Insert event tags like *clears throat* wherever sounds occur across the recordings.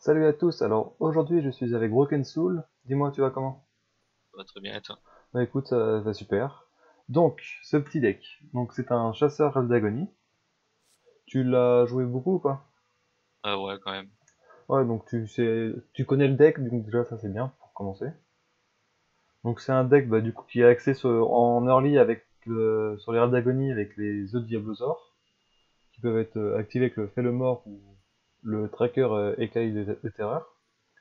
Salut à tous, alors aujourd'hui je suis avec Broken Soul. Dis-moi, tu vas comment? Ça va très bien et toi? Bah écoute, ça va super. Donc, ce petit deck, donc c'est un chasseur Eldagonie. Tu l'as joué beaucoup ou pas? Ah ouais, quand même. Ouais, donc tu sais, tu connais le deck, donc déjà ça c'est bien pour commencer. Donc c'est un deck bah, du coup qui est axé sur- en early avec le- sur les Eldagonie avec les œufs de Diablosaur, qui peuvent être euh, activés avec le Fait le Mort ou le tracker euh, écaille de, terreur.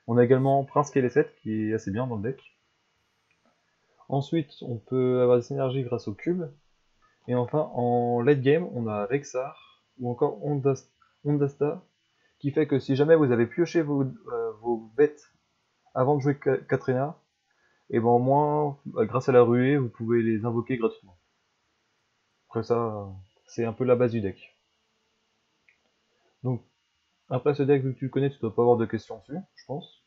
On a également Prince Keleset qui est assez bien dans le deck. Ensuite, on peut avoir des synergies grâce au cube. Et enfin, en late game, on a Rexar ou encore Ondas- Ondasta qui fait que si jamais vous avez pioché vos, euh, vos bêtes avant de jouer Ka- Katrina, et ben au moins, euh, grâce à la ruée, vous pouvez les invoquer gratuitement. Après ça, c'est un peu la base du deck. Donc, après ce deck, vu que tu le connais, tu dois pas avoir de questions dessus, je pense.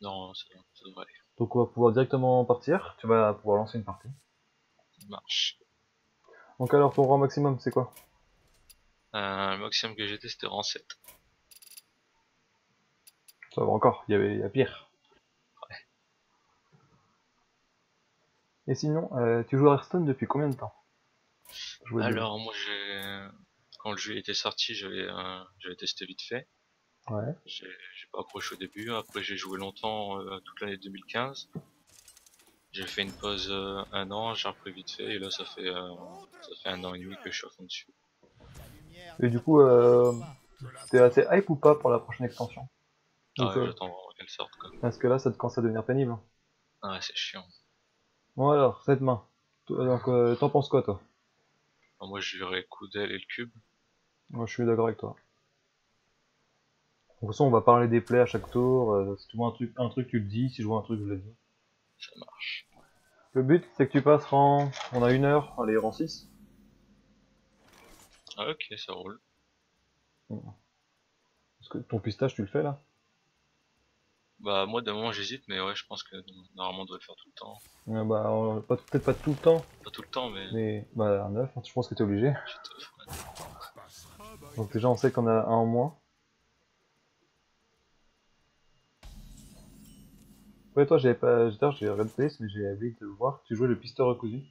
Non, ça, ça devrait aller. Donc on va pouvoir directement partir, tu vas pouvoir lancer une partie. Ça marche. Donc alors, ton rang maximum, c'est quoi? Euh, le maximum que j'étais c'était rang 7. Ça va encore, il y avait il y a pire. Et sinon, euh, tu joues à Hearthstone depuis combien de temps? Alors moi j'ai... Quand le jeu était sorti j'avais euh, j'avais testé vite fait. Ouais. J'ai pas accroché au début. Après j'ai joué longtemps euh, toute l'année 2015. J'ai fait une pause euh, un an, j'ai repris vite fait et là ça fait euh, ça fait un an et demi que je suis à fond dessus. Et du coup, euh, t'es assez hype ou pas pour la prochaine extension? Ah ouais, j'attends vraiment qu'elle sorte quoi. Parce que là, ça te commence à devenir pénible. Ah ouais, c'est chiant. Bon alors, cette main. Donc, euh, t'en penses quoi, toi? Alors, moi je dirais coup d'aile et le cube. Moi, je suis d'accord avec toi. De toute façon, on va parler des plays à chaque tour. euh, si tu vois un truc, un truc, tu le dis. Si je vois un truc, je le dis. Ça marche. Le but, c'est que tu passes rang... On a une heure, allez, rang 6. Ah ok, ça roule. Parce que ton pistage, tu le fais, là? Bah moi de moment j'hésite mais ouais je pense que normalement on devrait le faire tout le temps. Ouais, Bah, peut-être pas tout le temps, Pas tout le temps mais mais bah, un 9, je pense que t'es obligé. je te ferai. Donc déjà, on sait qu'on a un en moins. Ouais, toi, j'avais pas... D'ailleurs, j'ai regardé mais j'ai oublié de le voir. Tu jouais le pisteur recousu.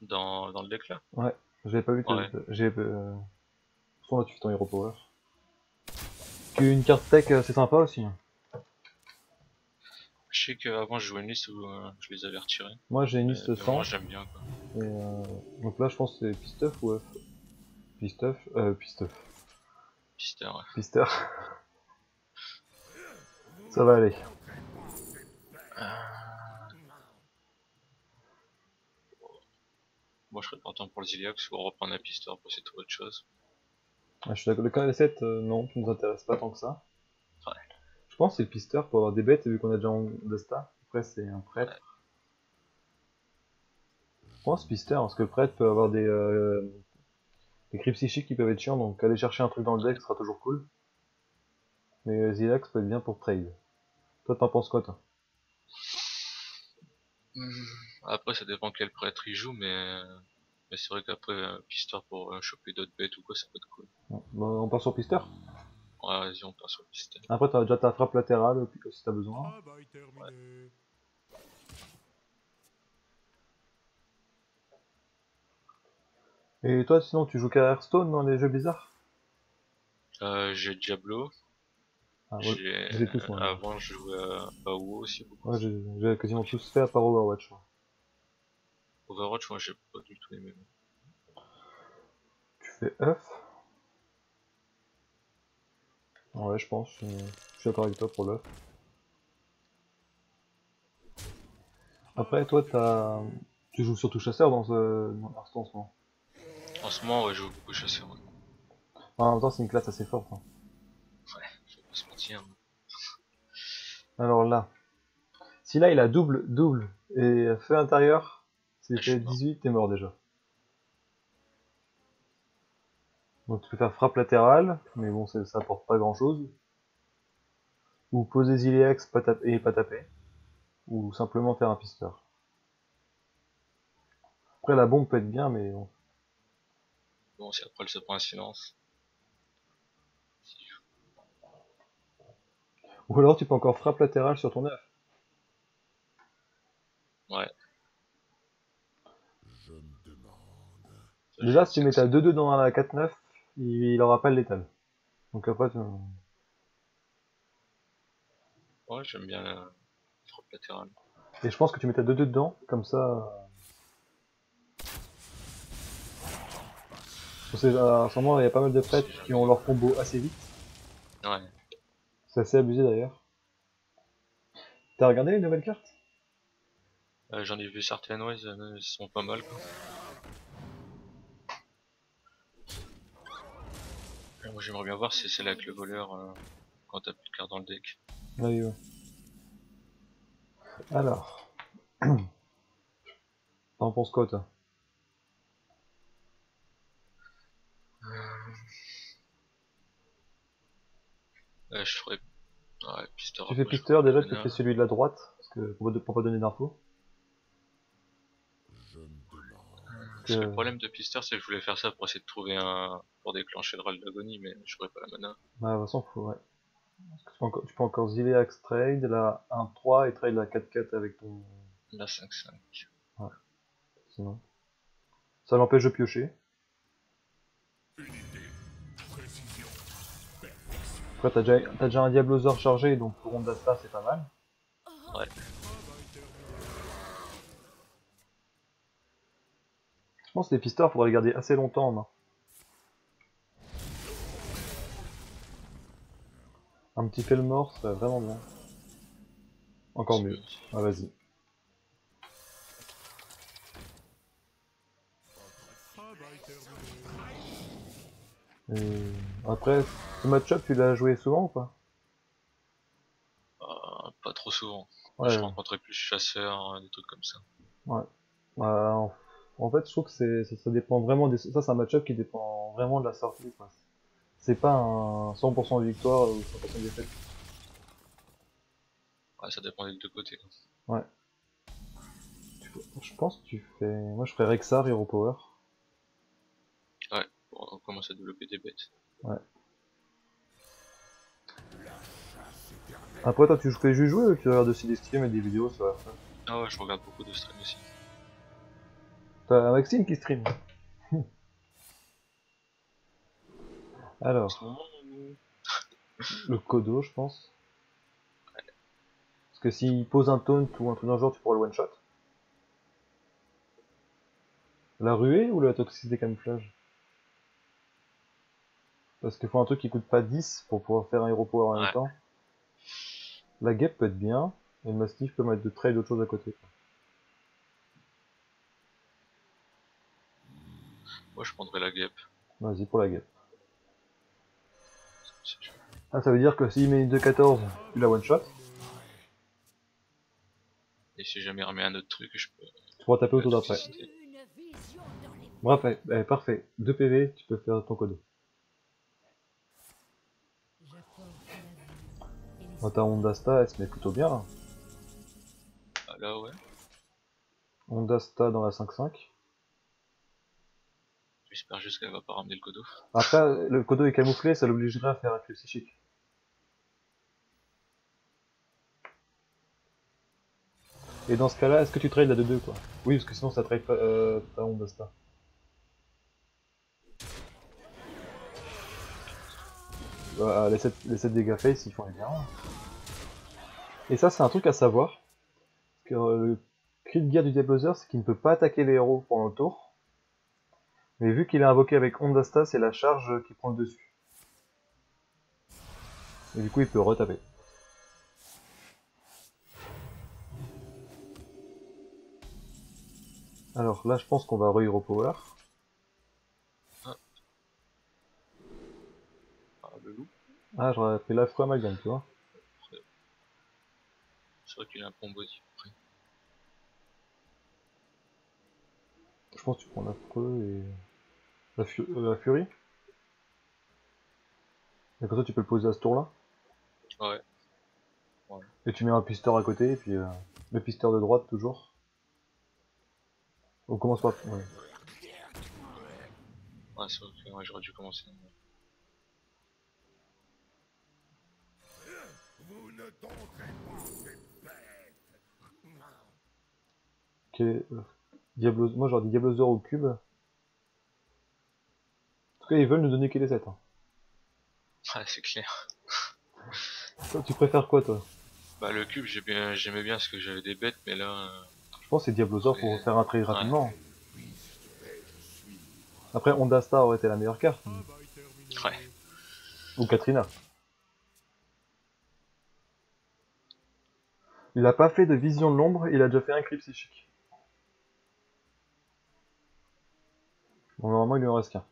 Dans, dans le deck là Ouais, j'avais pas vu. Ouais. J'ai. Euh... Soit là, tu fais ton hero power. Puis une carte tech, euh, c'est sympa aussi. hein. Je sais qu'avant je jouais une liste où euh, je les avais retirés. Moi, j'ai une liste de 100. moment, j'aime bien quoi. Et, euh, Donc là, je pense que c'est Pistuff ou F Pistuff Euh, Pistuff. Pister, ouais. Pister. *laughs* Ça va aller. Moi je serais partant pour le Ziliax ou reprendre un Pister pour essayer de trouver autre chose. Ah, je suis d'accord. Le KL7, euh, non, tu nous intéresse pas tant que ça. Ouais. Je pense que c'est le Pister pour avoir des bêtes, vu qu'on a déjà Desta. Après, c'est un prêtre. Je pense Pister, parce que le prêtre peut avoir des, euh, des cris psychiques qui peuvent être chiants, donc aller chercher un truc dans le deck sera toujours cool. Mais euh, Zilax peut être bien pour trade. Toi, t'en penses quoi, toi Après ça dépend quel prêtre il joue mais, mais c'est vrai qu'après euh, Pister pour euh, choper d'autres bêtes ou quoi ça peut être cool. Bon, bah, On part sur Pister Ouais vas-y on part sur Pister. Après, t'as déjà ta frappe latérale, euh, si t'as besoin. Travail terminé. Et toi, sinon, tu joues qu'à Hearthstone dans les jeux bizarres? Euh, j'ai Diablo. Ah, ouais. j'ai je les ai tous, moi. Avant je jouais à, WoW aussi beaucoup. Ouais, j'ai quasiment tous fait à part Overwatch. moi. Overwatch moi j'ai pas du tout aimé. Tu fais F? Ouais, je pense. euh, Je suis d'accord avec toi pour l'œuf. Après, toi. Tu joues surtout chasseur dans ce dans ce moment. En ce moment ouais je joue beaucoup chasseur. Ouais. En même temps, c'est une classe assez forte. hein. Faut pas se mentir. Alors là, si là il a double, double et feu intérieur, mort. 18, t'es mort déjà. Donc tu peux faire frappe latérale, mais bon, ça ça apporte pas grand chose. Ou poser pas taper, et pas taper. Ou simplement faire un pisteur. Après la bombe peut être bien, mais bon. Bon si après elle se prend un silence. Ou alors tu peux encore frappe latérale sur ton œuf. Ouais. Déjà, si tu mets ta 2-2 dans la 4-9, il, il aura pas le létal. Donc après, tu... Ouais, j'aime bien la frappe latérale. Et je pense que tu mets ta 2-2 dedans, comme ça... Parce que, ce moment, il y a pas mal de prêtres qui ont leur combo assez vite. Ouais. C'est assez abusé d'ailleurs. T'as regardé les nouvelles cartes? Euh, J'en ai vu certaines, ouais, elles sont pas mal quoi. Et Moi j'aimerais bien voir si c'est celle avec le voleur euh, quand t'as plus de cartes dans le deck. Oui. Alors. *clears throat* T'en penses quoi, toi? Euh, je ferais. Ouais, pisteur. Tu fais ferais déjà, tu fais celui de la droite, parce que pour, pour pas donner d'infos. Parce que Le problème de pisteur c'est que je voulais faire ça pour essayer de trouver un. pour déclencher le râle d'agonie, mais j'aurais pas la mana. Bah, de toute façon, faut, ouais. Parce que tu peux encore, tu peux encore Zileax trade, la 1-3 et trade la 4-4 avec ton. La 5-5. Sinon. Ça l'empêche de piocher. Après, t'as déjà, un Diablosaur chargé, donc pour Ondasta, c'est pas mal. Ouais. Je pense que les pisteurs, faudrait les garder assez longtemps en main. Un petit Felmore serait vraiment bien. Encore mieux. Ah, vas-y. Et après, ce match-up, tu l'as joué souvent ou pas? Euh, pas trop souvent. Ouais, Je rencontrais plus chasseurs, euh, des trucs comme ça. Euh, en, en fait, je trouve que c'est, ça, ça dépend vraiment des, ça c'est un match-up qui dépend vraiment de la sortie, quoi. C'est pas un 100% de victoire ou 100% de défaite. Ouais, ça dépend des deux côtés. Peux- Je pense que tu fais, moi je ferais Rexar, Hero Power. On commence à développer des bêtes. Après, toi, tu fais juste jouer ou tu regardes aussi des streams et des vidéos sur la fin Ah ouais, je regarde beaucoup de streams aussi. T'as Maxime qui stream. *laughs* Alors, euh, le Kodo, je pense. Parce que s'il pose un taunt ou un truc dans le genre, tu pourras le one-shot. La ruée ou la toxicité camouflage? Parce qu'il faut un truc qui coûte pas 10 pour pouvoir faire un hero power en même temps. La guêpe peut être bien, et le mastif peut mettre de trade d'autres choses à côté. moi je prendrais la guêpe. Vas-y pour la guêpe. Ah, ça veut dire que s'il met une 2-14, tu la one-shot. Et si jamais il remet un autre truc, je peux. Tu pourras taper autour d'après. Bref, eh, eh, parfait. 2 PV, tu peux faire ton code. Dans ta Ondasta, elle se met plutôt bien. là. Ah là ouais. Ondasta dans la 5-5. J'espère juste qu'elle va pas ramener le codo. Après, le Kodo est camouflé, ça l'obligerait à faire un clé psychique. Et dans ce cas-là, est-ce que tu trades la 2-2 quoi? Oui, parce que sinon ça trade pas, euh, pas Ondasta. Voilà, les 7, les 7 dégâts face, ils font les bien. Et ça, c'est un truc à savoir. Que euh, le cri de guerre du Diablosaur, c'est qu'il ne peut pas attaquer les héros pendant le tour. Mais vu qu'il est invoqué avec Ondasta, c'est la charge qui prend le dessus. Et du coup, il peut retaper. Alors là, je pense qu'on va re-hero power. Ah, le loup. Ah, j'aurais pris l'affreux amalgame, tu vois. C'est vrai qu'il a un combosi après. Je pense que tu prends l'affreux et... La, fu- euh, la furie. Et comme ça, tu peux le poser à ce tour-là. Ouais. Et tu mets un pisteur à côté, et puis euh, le pisteur de droite, toujours. On commence par... Ouais. Ouais, que ouais, j'aurais dû commencer. Ok, euh, Diablo... Moi j'aurais dit Diablosaur au cube. En tout cas, ils veulent nous donner que les 7. Hein. Ouais, c'est clair. Toi, tu préfères quoi toi? Bah le cube, j'ai bien- j'aimais bien parce que j'avais des bêtes, mais là... euh, Je pense que c'est Diablosaur pour faire un trade rapidement. Après, Honda Star aurait été la meilleure carte. Ouais. Ou Katrina. Il a pas fait de vision de l'ombre, il a déjà fait un cri psychique. Bon, normalement, il lui en reste qu'un.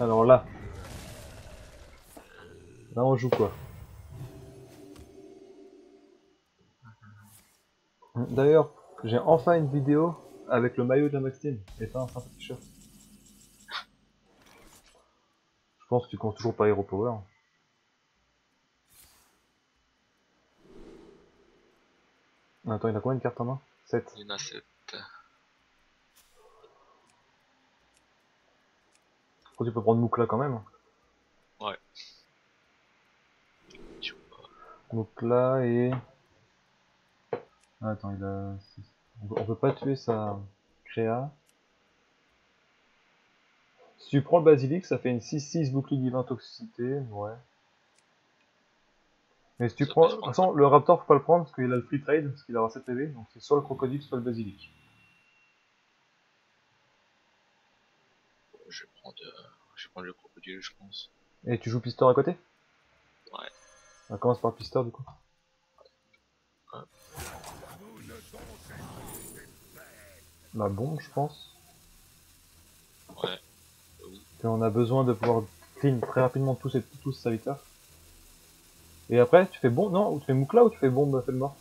Alors là. Là, on joue quoi? D'ailleurs, j'ai enfin une vidéo avec le maillot de la Max Team et pas un simple t-shirt. Je pense que tu comptes toujours pas Hero Power. Attends, il a combien de cartes en main? 7. Il y en a 7. tu peux prendre Moukla quand même. Tu vois. Moukla et... Ah, Attends, il a... On peut- on peut pas tuer sa créa. Si tu prends le basilic, ça fait une 6-6 bouclier divin toxicité, ouais. Mais si tu prends... De toute façon, le raptor faut pas le prendre parce qu'il a le free trade, parce qu'il aura 7 PV, donc c'est soit le crocodile, soit le basilic. Je vais prendre, euh, je vais prendre le crocodile, je pense. Et tu joues pisteur à côté? Ouais. On commence par pisteur du coup. La bombe, je pense. Ouais. Et on a besoin de pouvoir clean très rapidement tous ces tous ces serviteurs. Et après, tu fais bon, non, ou tu fais Moukla ou tu fais bombe fait le mort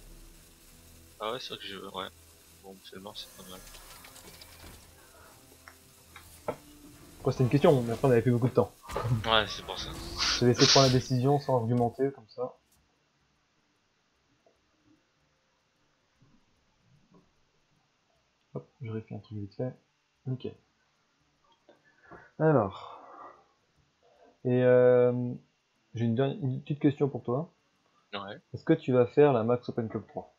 Ah ouais, c'est vrai que je... Ouais. Bon, c'est mort, c'est pas mal. Après, c'était une question, mais après, on avait plus beaucoup de temps. Ouais, c'est pour ça. Je vais laisser prendre la décision sans argumenter, comme ça. Hop, je vérifie un truc vite fait. Ok. Alors. Et euh, j'ai une, petite question pour toi. Ouais. Est-ce que tu vas faire la Max Open Cup 3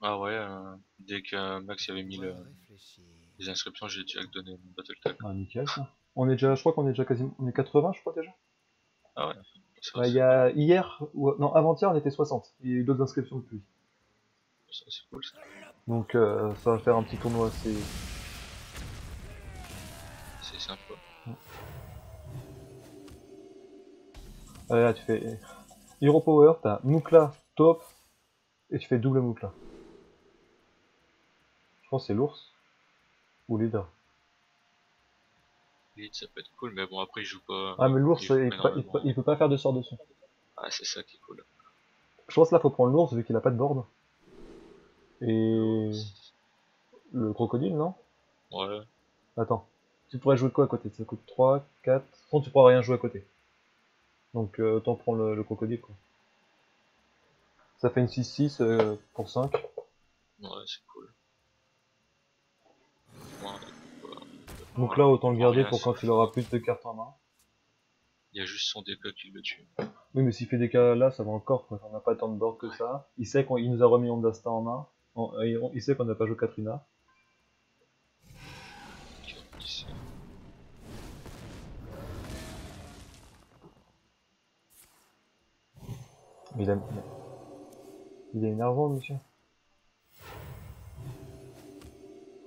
Ah ouais, euh, dès que Max avait mis le- les inscriptions, j'ai direct donné mon battle tag. Ah, nickel, ça. On est déjà, je crois qu'on est déjà quasiment, on est 80, je crois déjà. Ah ouais. Ça, y a hier, ou, non, avant-hier, on était 60. Il y a eu d'autres inscriptions depuis. c'est cool ça. Donc, euh, ça va faire un petit tournoi assez, C'est sympa. Ah, là, tu fais Hero Power, t'as Moukla, top, et tu fais double Moukla. Je pense que c'est l'ours. Ou l'hydre. Lead, ça peut être cool, mais bon, après, il joue pas. Ah, mais l'ours, il il peut pas faire de sort dessus. Ah, c'est ça qui est cool. Je pense que là, faut prendre l'ours vu qu'il a pas de board. Et le crocodile, non? Ouais. Attends. Tu pourrais jouer quoi à côté? Ça coûte 3, 4. Sinon, tu pourras rien jouer à côté. Donc, euh, autant prendre le, le crocodile, quoi. Ça fait une 6-6 euh, pour 5. Ouais, c'est cool. Ouais, ouais. Donc là, autant le garder pour quand il aura plus de cartes en main. Il y a juste son DK qui le tue. Oui, mais s'il fait des cas là, ça va encore, quoi. On n'a pas tant de board que ça. Il sait qu'il nous a remis Ondasta en main. Euh, il- il sait qu'on n'a pas joué Katrina. Il a... Il est énervant, monsieur.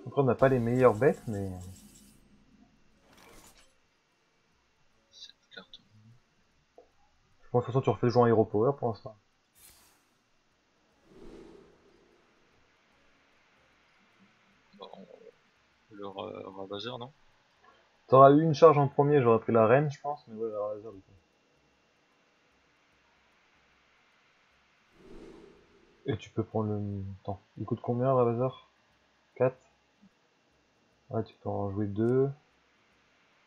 Après, on n'a pas les meilleures bêtes, mais... Cette carte. Je pense que de toute façon, tu refais jouer en Hero Power pour l'instant. Bon, le ra- ravageur, non? T'auras eu une charge en premier, j'aurais pris la reine, je pense, mais ouais, la réserve, du coup. Et tu peux prendre le... Attends, il coûte combien, Ravazor 4 Ouais, tu peux en jouer 2.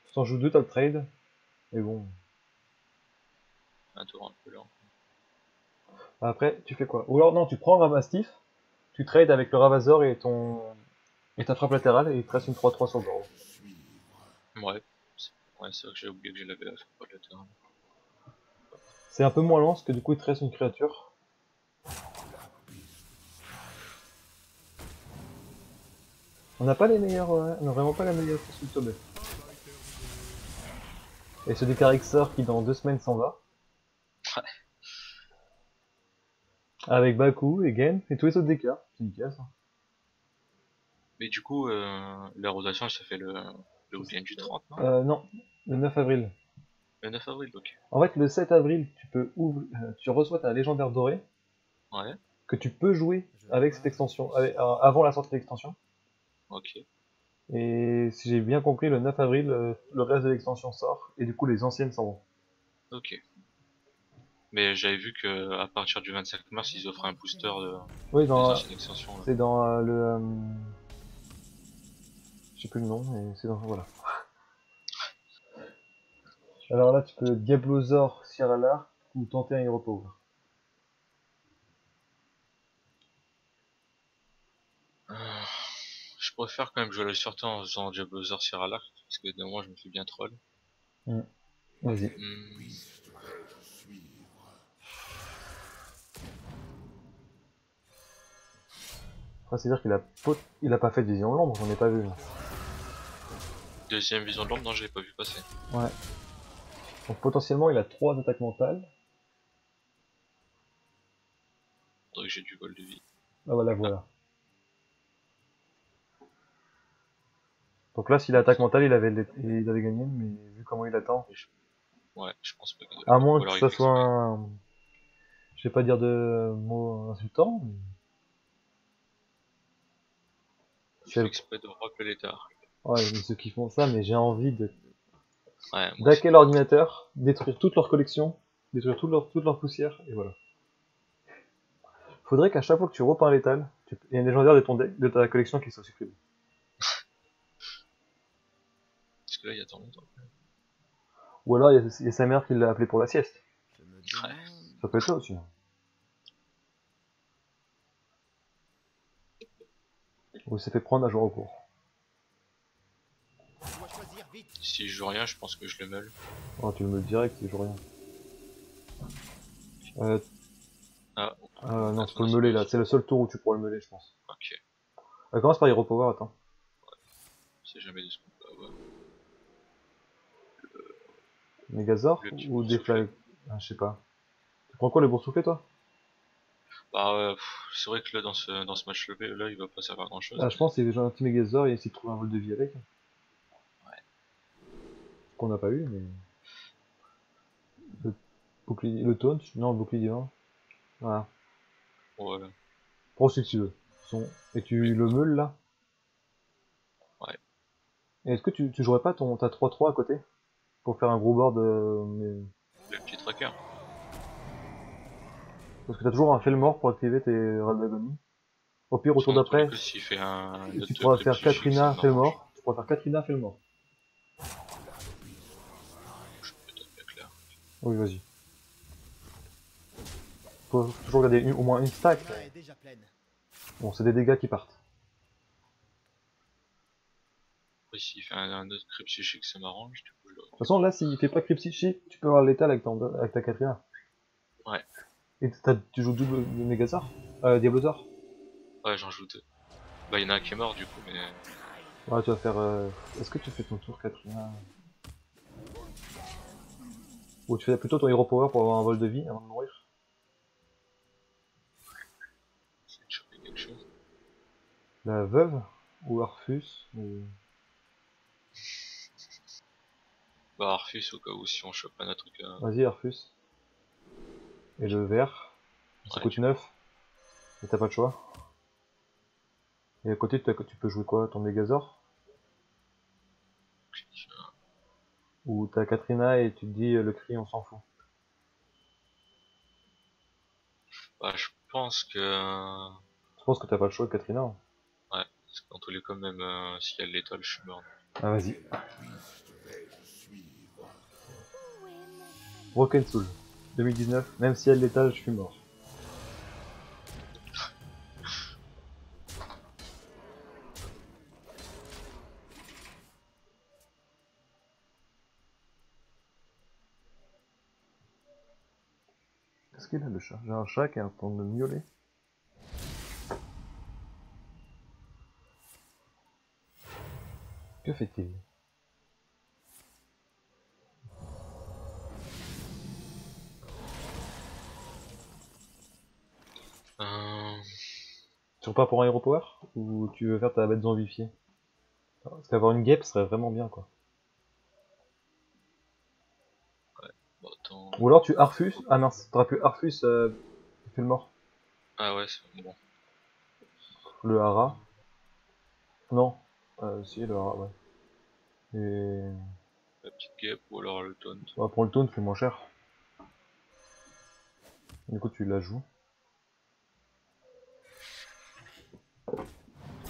Si t'en joues 2, t'as le trade. Mais bon. Un tour un peu lent. Après, tu fais quoi? Ou alors, non, tu prends un Ramastiff, tu trades avec le Ravazor et ton... Et ta frappe latérale, et il te reste une 3-3 sur le bord. Ouais. C'est- Ouais, c'est vrai que j'ai oublié que je l'avais pas le terrain. C'est un peu moins lent, parce que du coup, il te reste une créature. On n'a pas les meilleurs, ouais, on n'a vraiment pas la meilleure façon de tomber. Et ce Decarixor qui dans deux semaines s'en va. Ouais. Avec Baku et Gen et tous les autres Dekar. C'est nickel ça. Mais du coup, euh, la rotation, ça fait le, le week-end du 30, non? Euh, non, le 9 avril. Le 9 avril, ok. En fait, le 7 avril, tu peux ouvrir, euh, tu reçois ta légendaire dorée Ouais, que tu peux jouer avec cette extension, avec- euh, avant la sortie de l'extension. ok. Et si j'ai bien compris, le 9 avril, euh, le reste de l'extension sort, et du coup les anciennes s'en vont. Ok. Mais j'avais vu que à partir du 25 mars, ils offraient un booster de Oui, dans, c'est dans euh, le... euh, sais plus le nom, mais c'est dans... Voilà. *laughs* Alors là, tu peux Diablosaur, Sierra Lark, ou tenter un Hero Power. Je préfère quand même jouer le sortant en faisant Diablosaur Sierra Lark, parce que de moi je me fais bien troll. Vas-y. Hmm, Après, c'est-à-dire qu'il a, pot- il a pas fait de vision l'ombre, j'en ai pas vu. moi. Deuxième vision de l'ombre, non, je l'ai pas vu passer. Ouais. Donc potentiellement, il a 3 attaques mentales. Que j'ai du vol de vie. Ah voilà, voilà. Donc là, s'il a attaque mentale, il avait, il avait gagné, mais vu comment il attend, Ouais, je pense pas que. à moins que ça soit un... Je vais pas dire de mots insultants, mais... C'est exprès de rappeler. Ouais, mais ceux qui font ça, mais j'ai envie de Ouais, l'ordinateur, détruire toute leur collection, détruire toute leur, toute leur poussière, et voilà. Faudrait qu'à chaque fois que tu repeins l'étal, tu... il y a un légendaire de, ton deck, de ta collection qui soit supprimé. *laughs* Parce que là, il y a tant longtemps. Ou alors il y, a, il y a sa mère qui l'a appelé pour la sieste. Ouais. Ça peut être ça aussi. hein. Ou il s'est fait prendre à jouer au cours. Je dois choisir vite. Si je joue rien, je pense que je le meule. Oh, tu le mets direct, c'est joue rien. Euh, Ah, euh, non, tu peux le meuler là, c'est le seul tour où tu pourras le meuler, je pense. ok. Euh, commence par Hero Power, attends. C'est jamais de ce qu'on peut avoir. Megazord Le petit ou des boursouflé. flag ah, Je sais pas. Tu prends quoi le boursouflé toi? Bah, ouais, pff, c'est vrai que là, dans ce, dans ce match levé, là, il va pas servir à grand chose. Ah, je pense que c'est déjà un petit Megazord et essayer de trouver un vol de vie avec. Ouais. Qu'on n'a pas eu, mais. Le bouclier. Le taunt Non, le bouclier divin. Voilà. Voilà. Prends celui que tu veux. Son- Et tu le meules là? Ouais. Et est-ce que tu, tu jouerais pas ton, ta 3-3 à côté? Pour faire un gros board euh, mais... Le petit tracker. Parce que t'as toujours un Felmort pour activer tes rats d'agonie. Au pire, au tour d'après, fait tu pourras faire Katrina m'arrange. Felmort. Tu pourras faire Katrina Felmort. Je Oui, vas-y. Faut toujours garder une- au moins une stack. Bon, c'est des dégâts qui partent. Après, s'il fait un, un autre crypt psychique, ça m'arrange. Du coup, je. De toute façon, là, s'il fait pas Crypt Psychic, tu peux avoir l'étal avec, ton- avec ta Katrina. Ouais. Et t'as- tu joues double de Megazord? Euh, Diablosaur? Ouais, j'en joue deux. Bah, il y en a un qui est mort, du coup, mais. Ouais, tu vas faire. euh, Est-ce que tu fais ton tour Katrina Ou tu fais plutôt ton Hero Power pour avoir un vol de vie avant de mourir quelque chose. La veuve Ou Arfus ou... Bah, Arfus, au cas où, si on chope un autre truc. euh, Vas-y, Arfus. Et le vert. Ça Ouais, coûte tu- 9. Et t'as pas de choix. Et à côté, tu peux jouer quoi? Ton Megazord? Ou t'as Katrina et tu te dis euh, le cri, on s'en fout. Bah, je pense que. Je pense que t'as pas le choix, Katrina. hein. Parce que dans tous les cas, même euh, si elle l'étoile, je suis mort. Ah, vas-y. Broken Soul. 2019. Même si elle l'étale, je suis mort. Qu'est-ce qu'il a le chat? J'ai un chat qui est en train de miauler. Que fait-il? Euh, Tu repars pour un Power Ou tu veux faire ta bête zombifiée? Parce qu'avoir une guêpe serait vraiment bien quoi. bon, attends. Ou alors tu Arfus? Ah mince, t'aurais pu Arfus euh, fait le mort. Ah ouais, c'est bon. Le Hara. Non. Euh, si, le Hara, ouais. Et. La petite guêpe ou alors le taunt. On va prendre le taunt, c'est moins cher. Du coup, tu la joues.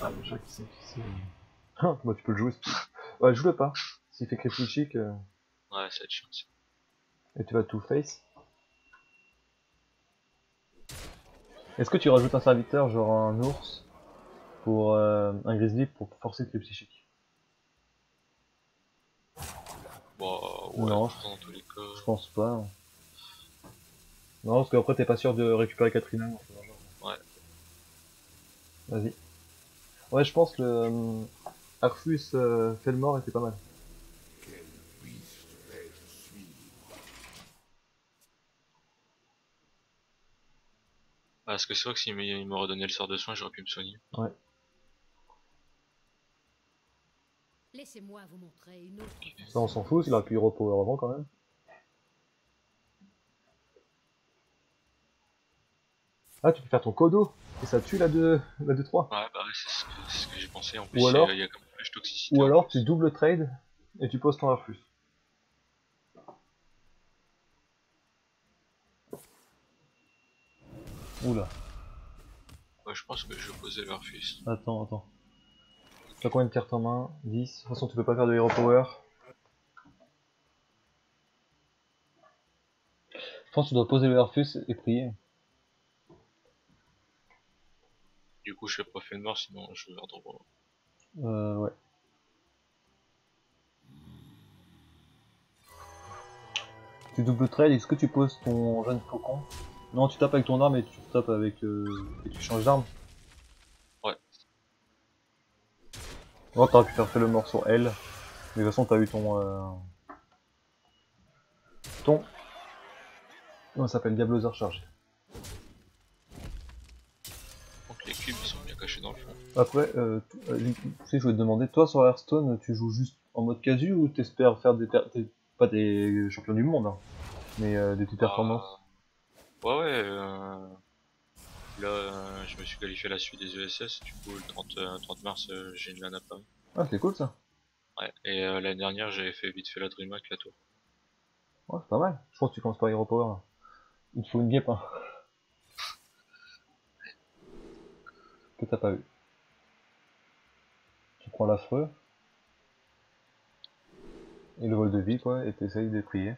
Ah, le chat qui sait qui c'est. Ah, bah tu peux le jouer. tu- Ouais, joue-le pas. S'il fait chic, euh, Ouais, c'est chance. Et tu vas tout face. Est-ce que tu rajoutes un serviteur, genre un ours, pour euh, un grizzly, pour forcer le psychique? Ouais, Non. dans tous les cas. Je pense pas. Non, parce qu'après t'es pas sûr de récupérer Katrina. Ouais. Vas-y. Ouais, je pense que euh, Arfus euh, fait le mort était pas mal. Parce que c'est vrai que s'il m'aurait donné le sort de soin, j'aurais pu me soigner. Laissez-moi vous montrer une autre Ça, on s'en fout, il aurait pu repower avant quand même. Ah, tu peux faire ton Kodo et ça tue la 2 la 2-3. Ouais, bah ouais, c'est ce que, c'est ce que j'ai pensé. En plus, Ou il y alors- a- il y a comme flèche toxicité. Ou alors plus. tu double trade et tu poses ton Arfus. Oula. Ouais, je pense que je vais poser leur fils. Attends, attends. Tu as combien de cartes en main? 10. De toute façon, tu peux pas faire de Hero Power. Je pense que tu dois poser le Arfus et prier. Du coup, je fais pas fait de mort, sinon je vais droit. Euh, ouais. Tu double trade, est-ce que tu poses ton jeune faucon? Non, tu tapes avec ton arme et tu tapes avec. Euh, et tu changes d'arme Ouais. Non, t'aurais pu faire fait le mort sur L. Mais de toute façon, t'as eu ton. Euh... Ton. Comment ça s'appelle Diablosaur chargé. Donc les cubes, ils sont bien cachés dans le fond. Après, euh, euh, tu sais, je voulais te demander, toi sur Hearthstone, tu joues juste en mode casu ou t'espères faire des, pas des champions du monde, hein, mais euh, des petites performances? Ah, Ouais, ouais. Euh... Là, euh, je me suis qualifié à la suite des ESS. Du coup, le 30, euh, 30 mars, euh, j'ai une LAN à Paris. Ah, c'est cool ça. Ouais. Et l'année dernière, j'avais fait vite fait la DreamHack, la tour. Ouais, c'est pas mal. Je pense que tu commences par Hero Power. là. Il te faut une guêpe, hein. *laughs* Que t'as pas eu. Tu prends l'affreux. Et le vol de vie, quoi, et t'essayes de prier.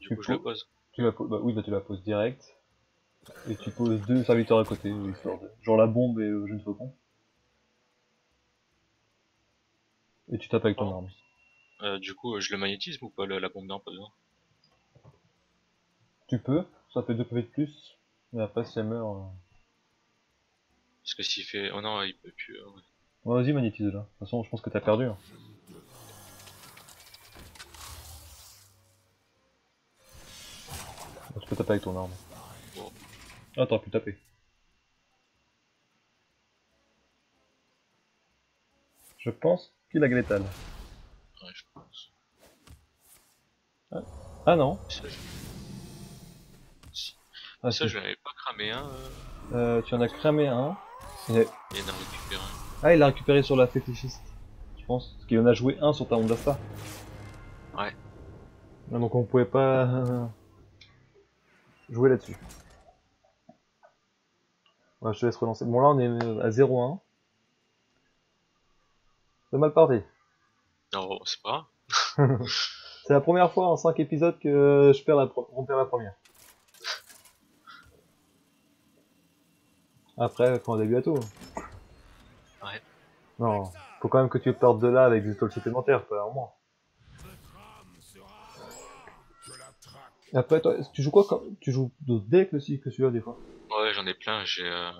Du Tu coup, je le pose. Tu la poses, bah oui, bah tu la poses direct. Et tu poses deux serviteurs à côté, histoire de... Genre la bombe et le jeune faucon. Et tu tapes avec ton Oh. arme. Euh, du coup, euh, je le magnétisme ou pas la, la bombe d'un pas besoin Tu peux, ça fait deux PV de plus. Mais après, si elle meurt... euh, Parce que s'il fait. Oh non, il peut plus. euh, ouais. Ouais, vas-y, magnétise là. De toute façon, je pense que t'as perdu. hein. Taper avec ton arme. Ah, t'aurais pu taper. Je pense qu'il a létal. Ouais, je pense. Ah non. Ça, je, si. Ah, ça, je pas cramé un. Euh... Euh, tu en as cramé un. Et- Et il en a récupéré un. Ah, il l'a récupéré sur la fétichiste. Je pense. Parce qu'il en a joué un sur ta Honda Star. Ouais. Ah, Donc on pouvait pas euh, jouer là-dessus. Ouais, je te laisse relancer. Bon là on est à 0-1. C'est mal parti. Non, c'est pas. *laughs* C'est la première fois en 5 épisodes que je perds la, pro- on perd la première. Après, quand on début à tout. Ouais. Non, faut quand même que tu partes de là avec des étoiles supplémentaires, pas en moins. Après, toi, tu joues quoi comme... Tu joues d'autres decks aussi que celui-là des fois? Ouais, j'en ai plein. J'ai euh,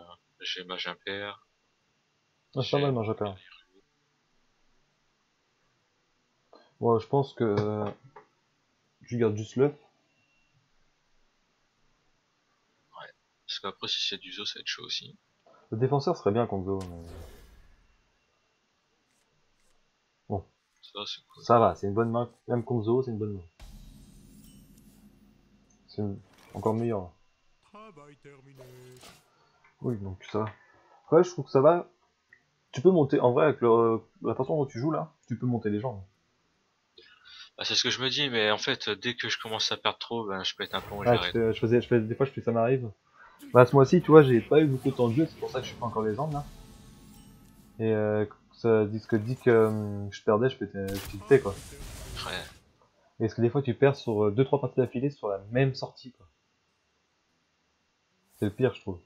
j'ai Mage Impair. Ah, c'est pas mal, j'appelle. Bon, je pense que je garde juste l'œuf. Parce qu'après, si c'est du Zo, ça va être chaud aussi. Le défenseur serait bien contre Zo. mais- Ça, c'est cool. Ça va, c'est une bonne main. Même contre Zo, c'est une bonne main. C'est encore meilleur. Travail terminé. Oui, donc ça va. Ouais, je trouve que ça va. Tu peux monter, en vrai, avec le- la façon dont tu joues là, tu peux monter les gens. Bah, c'est ce que je me dis, mais en fait, dès que je commence à perdre trop, ben, je pète un plomb et Ah, je, fais- je faisais, je des fois, je fais ça m'arrive. Bah, ce mois-ci, tu vois, j'ai pas eu beaucoup de temps de jeu, c'est pour ça que je suis pas encore légende là. Et euh, ça dit que dit que euh, je perdais, je pétais, je quoi. Ouais. Parce que des fois, tu perds sur 2-3 parties d'affilée sur la même sortie, quoi? C'est le pire, je trouve.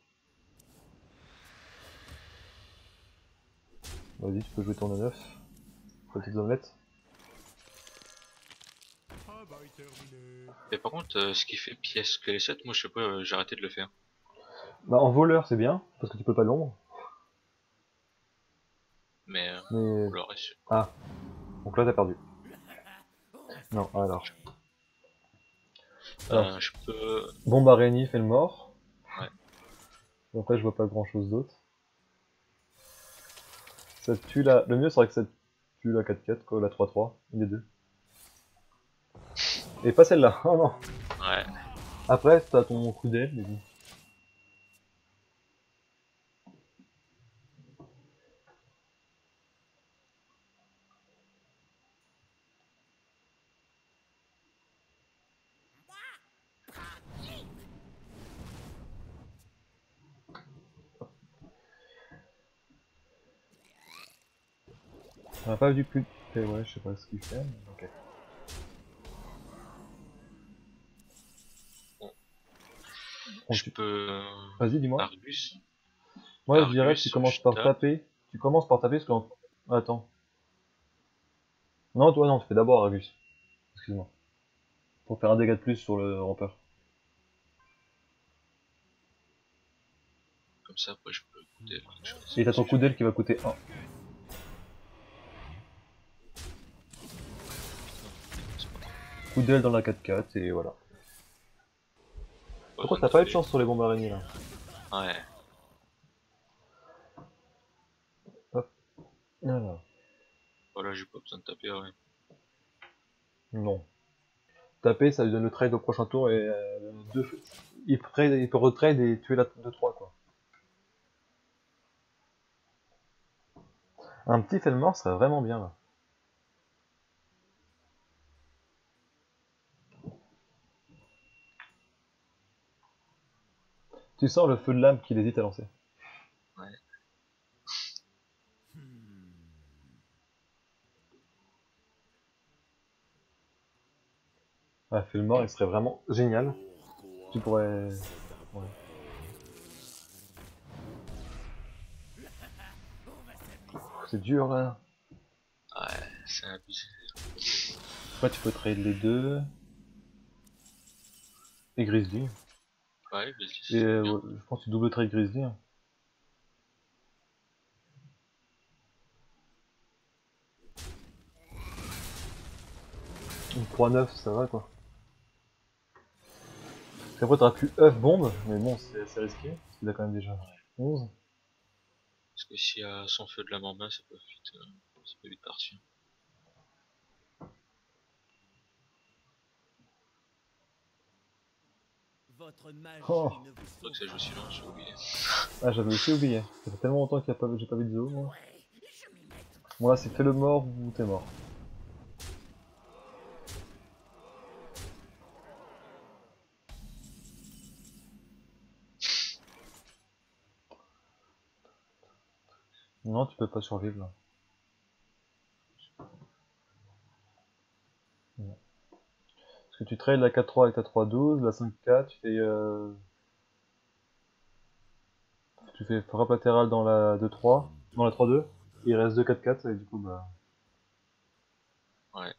Vas-y, tu peux jouer ton 9 Petite omelette. Et par contre, euh, ce qui fait pièce que les 7, moi je sais pas, euh, j'ai arrêté de le faire. Bah, en voleur, c'est bien, parce que tu peux pas l'ombre. Mais euh, Mais reste, Donc là, t'as perdu. Non, alors. ben, Alors. je peux. Bombe araignée fait le mort. Ouais. Après, je vois pas grand chose d'autre. Ça tue la... Le mieux serait que ça tue la 4-4, quoi, la 3-3, une des deux. Et pas celle-là, *laughs* oh non. Ouais. Après, t'as ton coup d'aile, mais bon. On a pas vu plus. Eh ouais, je sais pas ce qu'il fait. mais Ok. On Je tue- peux. Vas-y, dis-moi. Argus. Moi, je dirais que tu commences par tape. taper. Tu commences par taper parce que. Attends. Non, toi, non, tu fais d'abord Argus. Excuse-moi. Pour faire un dégât de plus sur le rampeur. Comme ça, après je peux écouter quelque chose. Et t'as ton coup d'aile qui va coûter 1. Coup d'aile dans la 4-4 et voilà. Pourquoi t'as pas eu de chance sur les bombes araignées là Ouais. Alors. Voilà, j'ai pas besoin de taper, ouais. Non. Taper, ça lui donne le trade au prochain tour et euh, deux... il, trade- il peut retrade et tuer la 2-3 quoi. Un petit Felmort serait vraiment bien là. Tu sens le feu de lame qu'il hésite à lancer. Ouais, Felmort il serait vraiment génial. Tu pourrais. Ouais. C'est dur là. Ouais, c'est abusé. Après tu peux trade les deux? Et Grizzly. Ouais, vas-y. Et euh, ouais, je pense que tu double trade Grizzly. hein. Une 3-9 ça va quoi. Puis Après t'auras plus œuf bombe, mais bon c'est risqué, parce qu'il a quand même déjà 11. Parce que s'il y a son feu de en main, ça peut vite, euh, ça peut vite partir. Votre magie Oh. que ça joue j'ai oublié. Ah j'avais aussi oublié, ça fait tellement longtemps qu'il y a pas, j'ai pas vu de zoo moi. Bon là c'est fais le mort ou t'es mort. Non tu peux pas survivre là. Non. Parce que tu trades la 4-3 avec ta 3-12, la 5-4, tu fais euh... Tu fais frappe latérale dans la 2-3, dans la 3-2, il reste 2 4-4 et du coup bah. Ouais.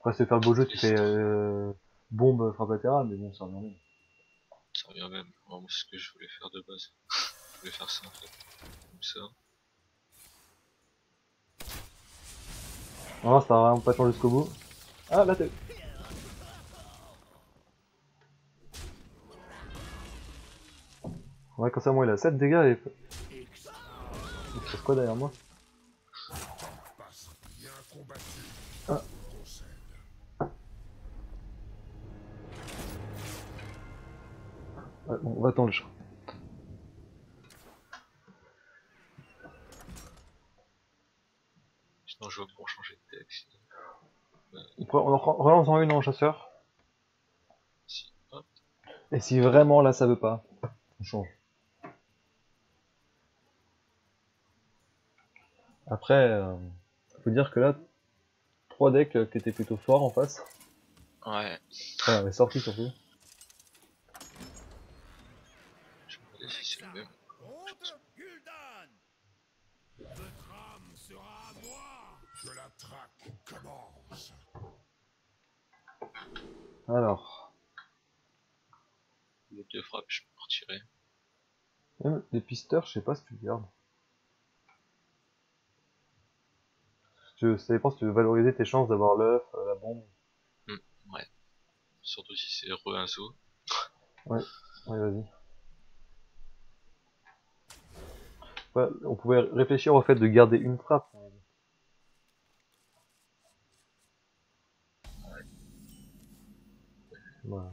Après, c'est faire le beau jeu, tu fais euh, bombe, frappe latérale, mais bon, ça revient même. Ça revient même. C'est ce que je voulais faire de base. *laughs* je voulais faire ça en fait. Comme ça. Non, ça va vraiment pas changé jusqu'au bout. Ah, là, t'es. Ouais, comme ça, moi, il a 7 dégâts et. Il se passe quoi derrière moi Ah. Ouais, bon, on va attendre le chat. Sinon, je vois pour changer de texte. On pre- on en re- relance en une en chasseur. Si, hop. Et si vraiment là ça veut pas, on change. Après, euh, faut dire que là, trois decks euh, qui étaient plutôt forts en face. Ouais. Enfin, les sorties surtout. Je me demandais si c'est le même. Honte, Gul'dan Votre âme sera à moi Que la traque commence Alors, Les deux frappes, je peux retirer. même les pisteurs, je sais pas si tu le gardes. Je, ça dépend si tu veux valoriser tes chances d'avoir l'œuf, euh, la bombe. Surtout si c'est re un saut. Ouais, vas-y. Ouais, on pouvait réfléchir au fait de garder une frappe. Voilà.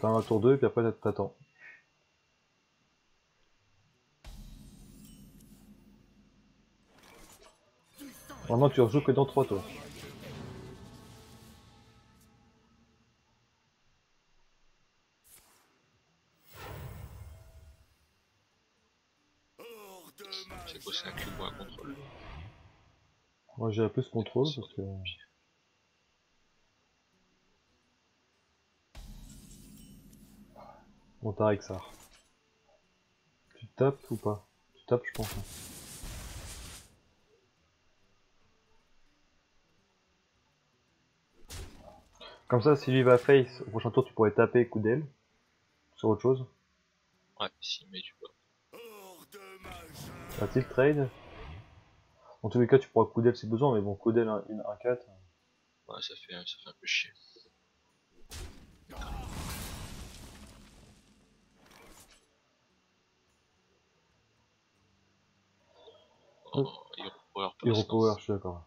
T'as un tour 2 et puis après t'attends. Vraiment tu rejoues que dans 3 tours. hors de ma C'est quoi, c'est un cube ou un contrôle? Moi j'ai plus contrôle parce que... Tu tapes ou pas? Tu tapes je pense. hein. Comme ça si lui va face, au prochain tour tu pourrais taper coup d'aile. Sur autre chose. Ouais, s'il met du bas. hors de ma jungle Va-t-il trade En tous les cas tu pourras coup d'aile si besoin mais bon coup d'aile 1-4. Ouais, ça fait, ça fait un peu chier. Oh, Hero Power Hero Power je suis d'accord.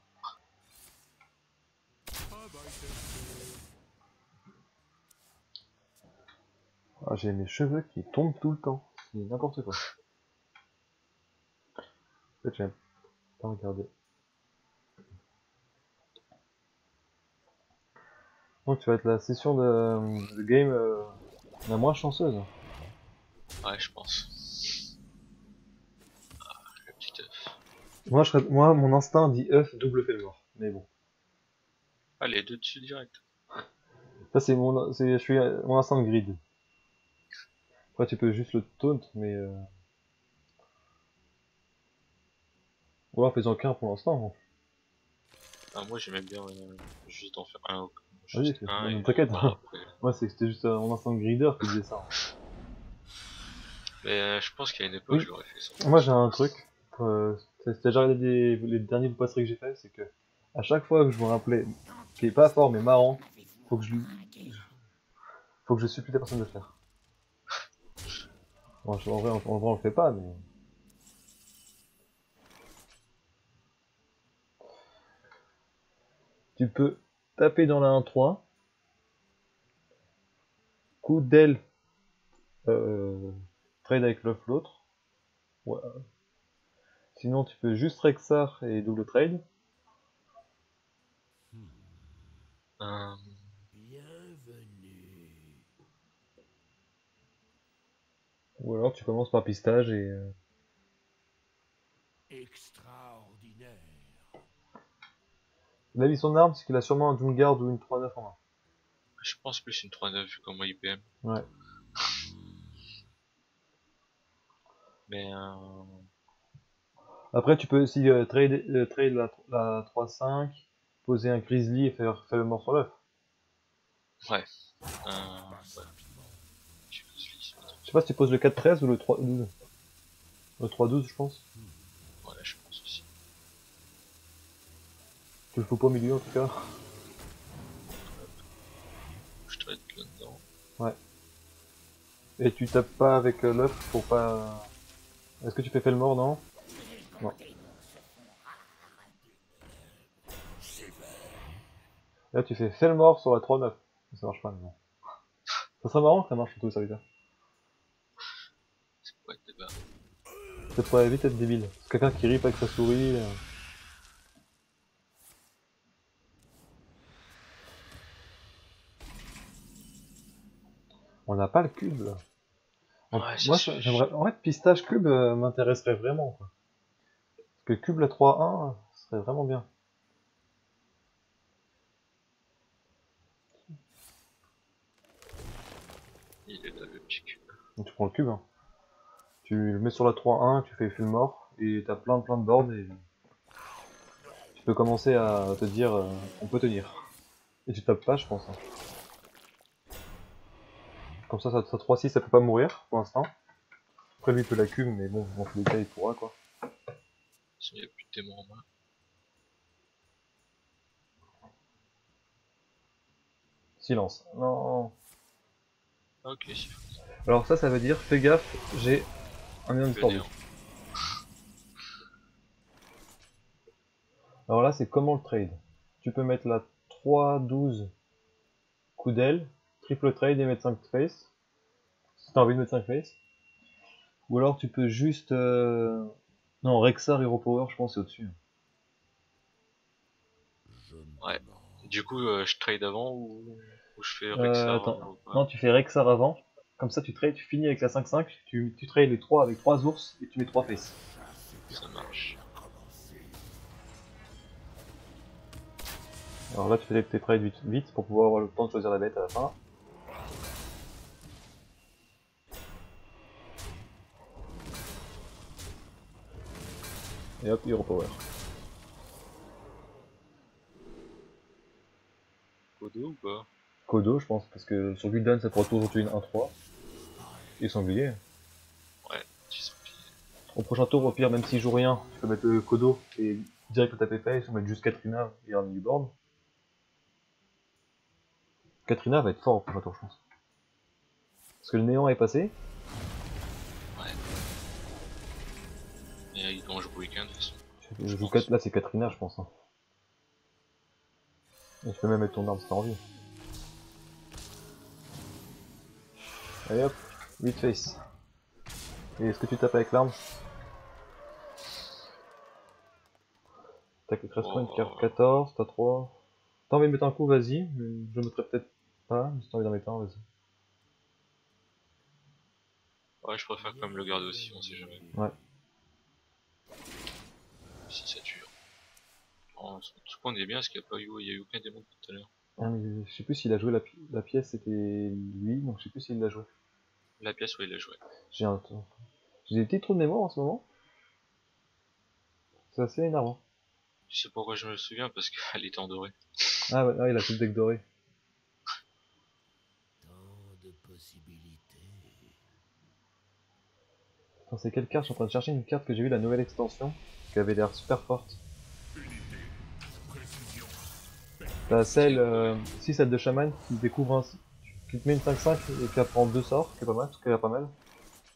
Ah, j'ai mes cheveux qui tombent tout le temps. C'est n'importe quoi. Fait, j'aime pas regarder. Donc, tu vas être la session de, de game euh, la moins chanceuse. Ouais, je pense. Ah, le petit œuf. Moi, je serais, moi, mon instinct dit œuf double fait le mort. Mais bon. Ah, les deux dessus direct. Ça, c'est mon, c'est, je suis mon instinct de grid. Après, tu peux juste le taunt, mais euh... Ou alors, fais-en qu'un pour l'instant. Ah, moi, j'aimais bien euh, juste en faire un. Juste fais- un t'inquiète. Moi, c'est que c'était juste euh, mon instinct de grider qui disait ça. Mais euh, je pense qu'à une époque, Oui. je l'aurais fait ça. Moi j'ai un truc, c'est déjà des, les derniers passeries que j'ai fait, c'est que à chaque fois que je me rappelais, qui est pas fort mais marrant, faut que je faut que je supplie la personne de le faire. En, vrai, en, vrai on le fait pas mais... Tu peux taper dans la 1-3, coup d'aile, euh, trade avec l'autre, Ouais. Sinon, tu peux juste Rexar et double trade. Euh, Bienvenue Ou alors tu commences par pistage et. euh, Extraordinaire vie son arme, c'est qu'il a sûrement un Doomguard ou une 3-9 en main. je pense plus une 3-9 vu comment IPM. Ouais. Mais euh, Après, tu peux aussi euh, trade, euh, trade la, la 3-5 poser un grizzly et faire, faire le mort sur l'œuf. Euh, ouais. Suivi. Je sais pas si tu poses le 4-13 ou le 3-12. Le 3-12, je pense. Ouais, je pense aussi. Tu le fous pas au milieu en tout cas. Je être là-dedans. Et tu tapes pas avec euh, l'œuf pour pas. Est-ce que tu fais fait le mort, non? Non. Là, tu fais fait le mort sur la 3-9. Ça marche pas, bon. Ça serait marrant que ça marche sur tous les serviteurs. C'est débat Ça pourrait vite être débile. C'est quelqu'un qui rip avec sa souris. euh. On n'a pas le cube là. En- Ouais, c'est Moi, j'aimerais. En fait, pistache cube euh, m'intéresserait vraiment. Quoi. Que cube la 3-1 ce serait vraiment bien. Il est là le petit cube. Donc, tu prends le cube. hein. Tu le mets sur la 3-1, tu fais full mort et t'as plein plein de boards et tu peux commencer à te dire euh, on peut tenir. Et tu tapes pas, je pense. hein. Comme ça, ça, ça 3-6, ça peut pas mourir pour l'instant. Après, lui, il peut la cube, mais bon, dans tous les cas, il pourra quoi. Il n'y a plus de démons en main. Silence. Non. Ok, Alors, ça, ça veut dire fais gaffe, j'ai un énorme le tordu. Alors là, c'est comment le trade? Tu peux mettre la 3-12 coup d'aile, triple trade et mettre 5 face. Si t'as envie de mettre 5 face. Ou alors tu peux juste... euh, Non, Rexar Hero Power, je pense, c'est au-dessus. Ouais. Du coup, euh, je trade avant ou, ou je fais Euh, Rexar attends. ou pas Non, tu fais Rexar avant. Comme ça, tu trades, tu finis avec la 5-5, tu, tu trades les 3 avec 3 ours et tu mets 3 face. Ça marche. Alors là, tu fais tes trades vite, vite pour pouvoir avoir le temps de choisir la bête à la fin. Et hop, Hero Power. Kodo ou pas? Kodo, je pense, parce que sur Gul'dan, ça pourra toujours tuer une 1-3. Et sanglier. Tu sais Au prochain tour, au pire, même s'il joue rien, tu peux mettre le Kodo et direct le taper face, ou mettre juste Katrina et un newborn. Katrina va être fort au prochain tour, je pense. Parce que le néant est passé. Je Je joue pense. Kat- Là, c'est Katrina, je pense. hein. Et tu peux même mettre ton arme si t'as envie. Allez hop, 8 face. Et est-ce que tu tapes avec l'arme? T'as Oh. carte 14, t'as 3. T'as envie de mettre un coup, vas-y. Je mettrai peut-être pas, mais si t'as envie d'en mettre un, vas-y. Ouais, je préfère quand même le garder aussi, on sait jamais. Ouais. Ça tue. Oh, tout qu'on est bien, parce qu'il n'y a pas eu, il y a eu aucun démon depuis tout à l'heure. Ah, mais je sais plus s'il a joué la, pi- la pièce, c'était lui, donc je sais plus s'il l'a joué. La pièce où il a joué. J'ai un... J'ai des petits trous de mémoire en ce moment. C'est assez énervant. Je sais pourquoi je me souviens, parce qu'elle était en doré. Ah ouais, ah, il a tout le deck doré. Tant de possibilités. Attends, c'est quelle carte? Je suis en train de chercher une carte que j'ai vue, la nouvelle extension, qui avait l'air super forte. T'as celle, euh, si celle de chaman qui découvre un, qui te met une 5-5 et qui apprend deux sorts, qui est pas mal, qui est pas mal.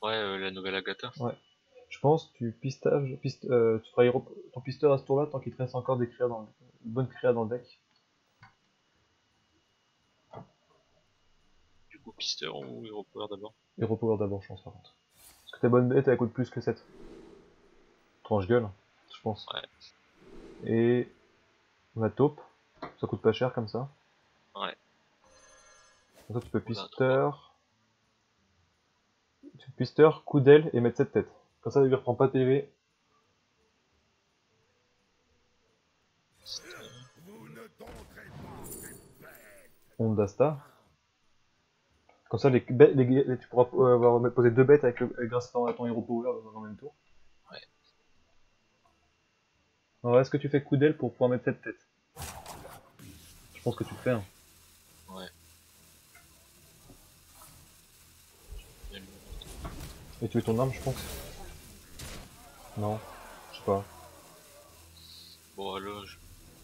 Ouais, euh, la nouvelle Agatha. Je pense tu pistage, piste, euh, tu feras ton pisteur à ce tour-là tant qu'il te reste encore des créas dans le, une bonne créa dans le deck. Du coup, Pister ou Hero Power d'abord? Hero Power d'abord, je pense par contre. Parce que ta bonne bête elle coûte plus que 7. Tranche gueule, je pense. Ouais. Et la taupe, ça coûte pas cher comme ça. Ouais. Comme ça tu peux On a pister. Tu peux pister, coup d'aile et mettre 7 têtes. Comme ça il reprend pas TV. Cette. Onde d'Asta. Comme ça les, les- les- tu pourras euh, avoir posé deux bêtes avec le, grâce à ton, à ton Hero Power dans le même tour. Alors est-ce que tu fais coup d'aile pour pouvoir mettre 7 têtes Je pense que tu le fais. hein. Ouais. Et tu veux ton arme, je pense? Non, je sais pas. Bon alors, je,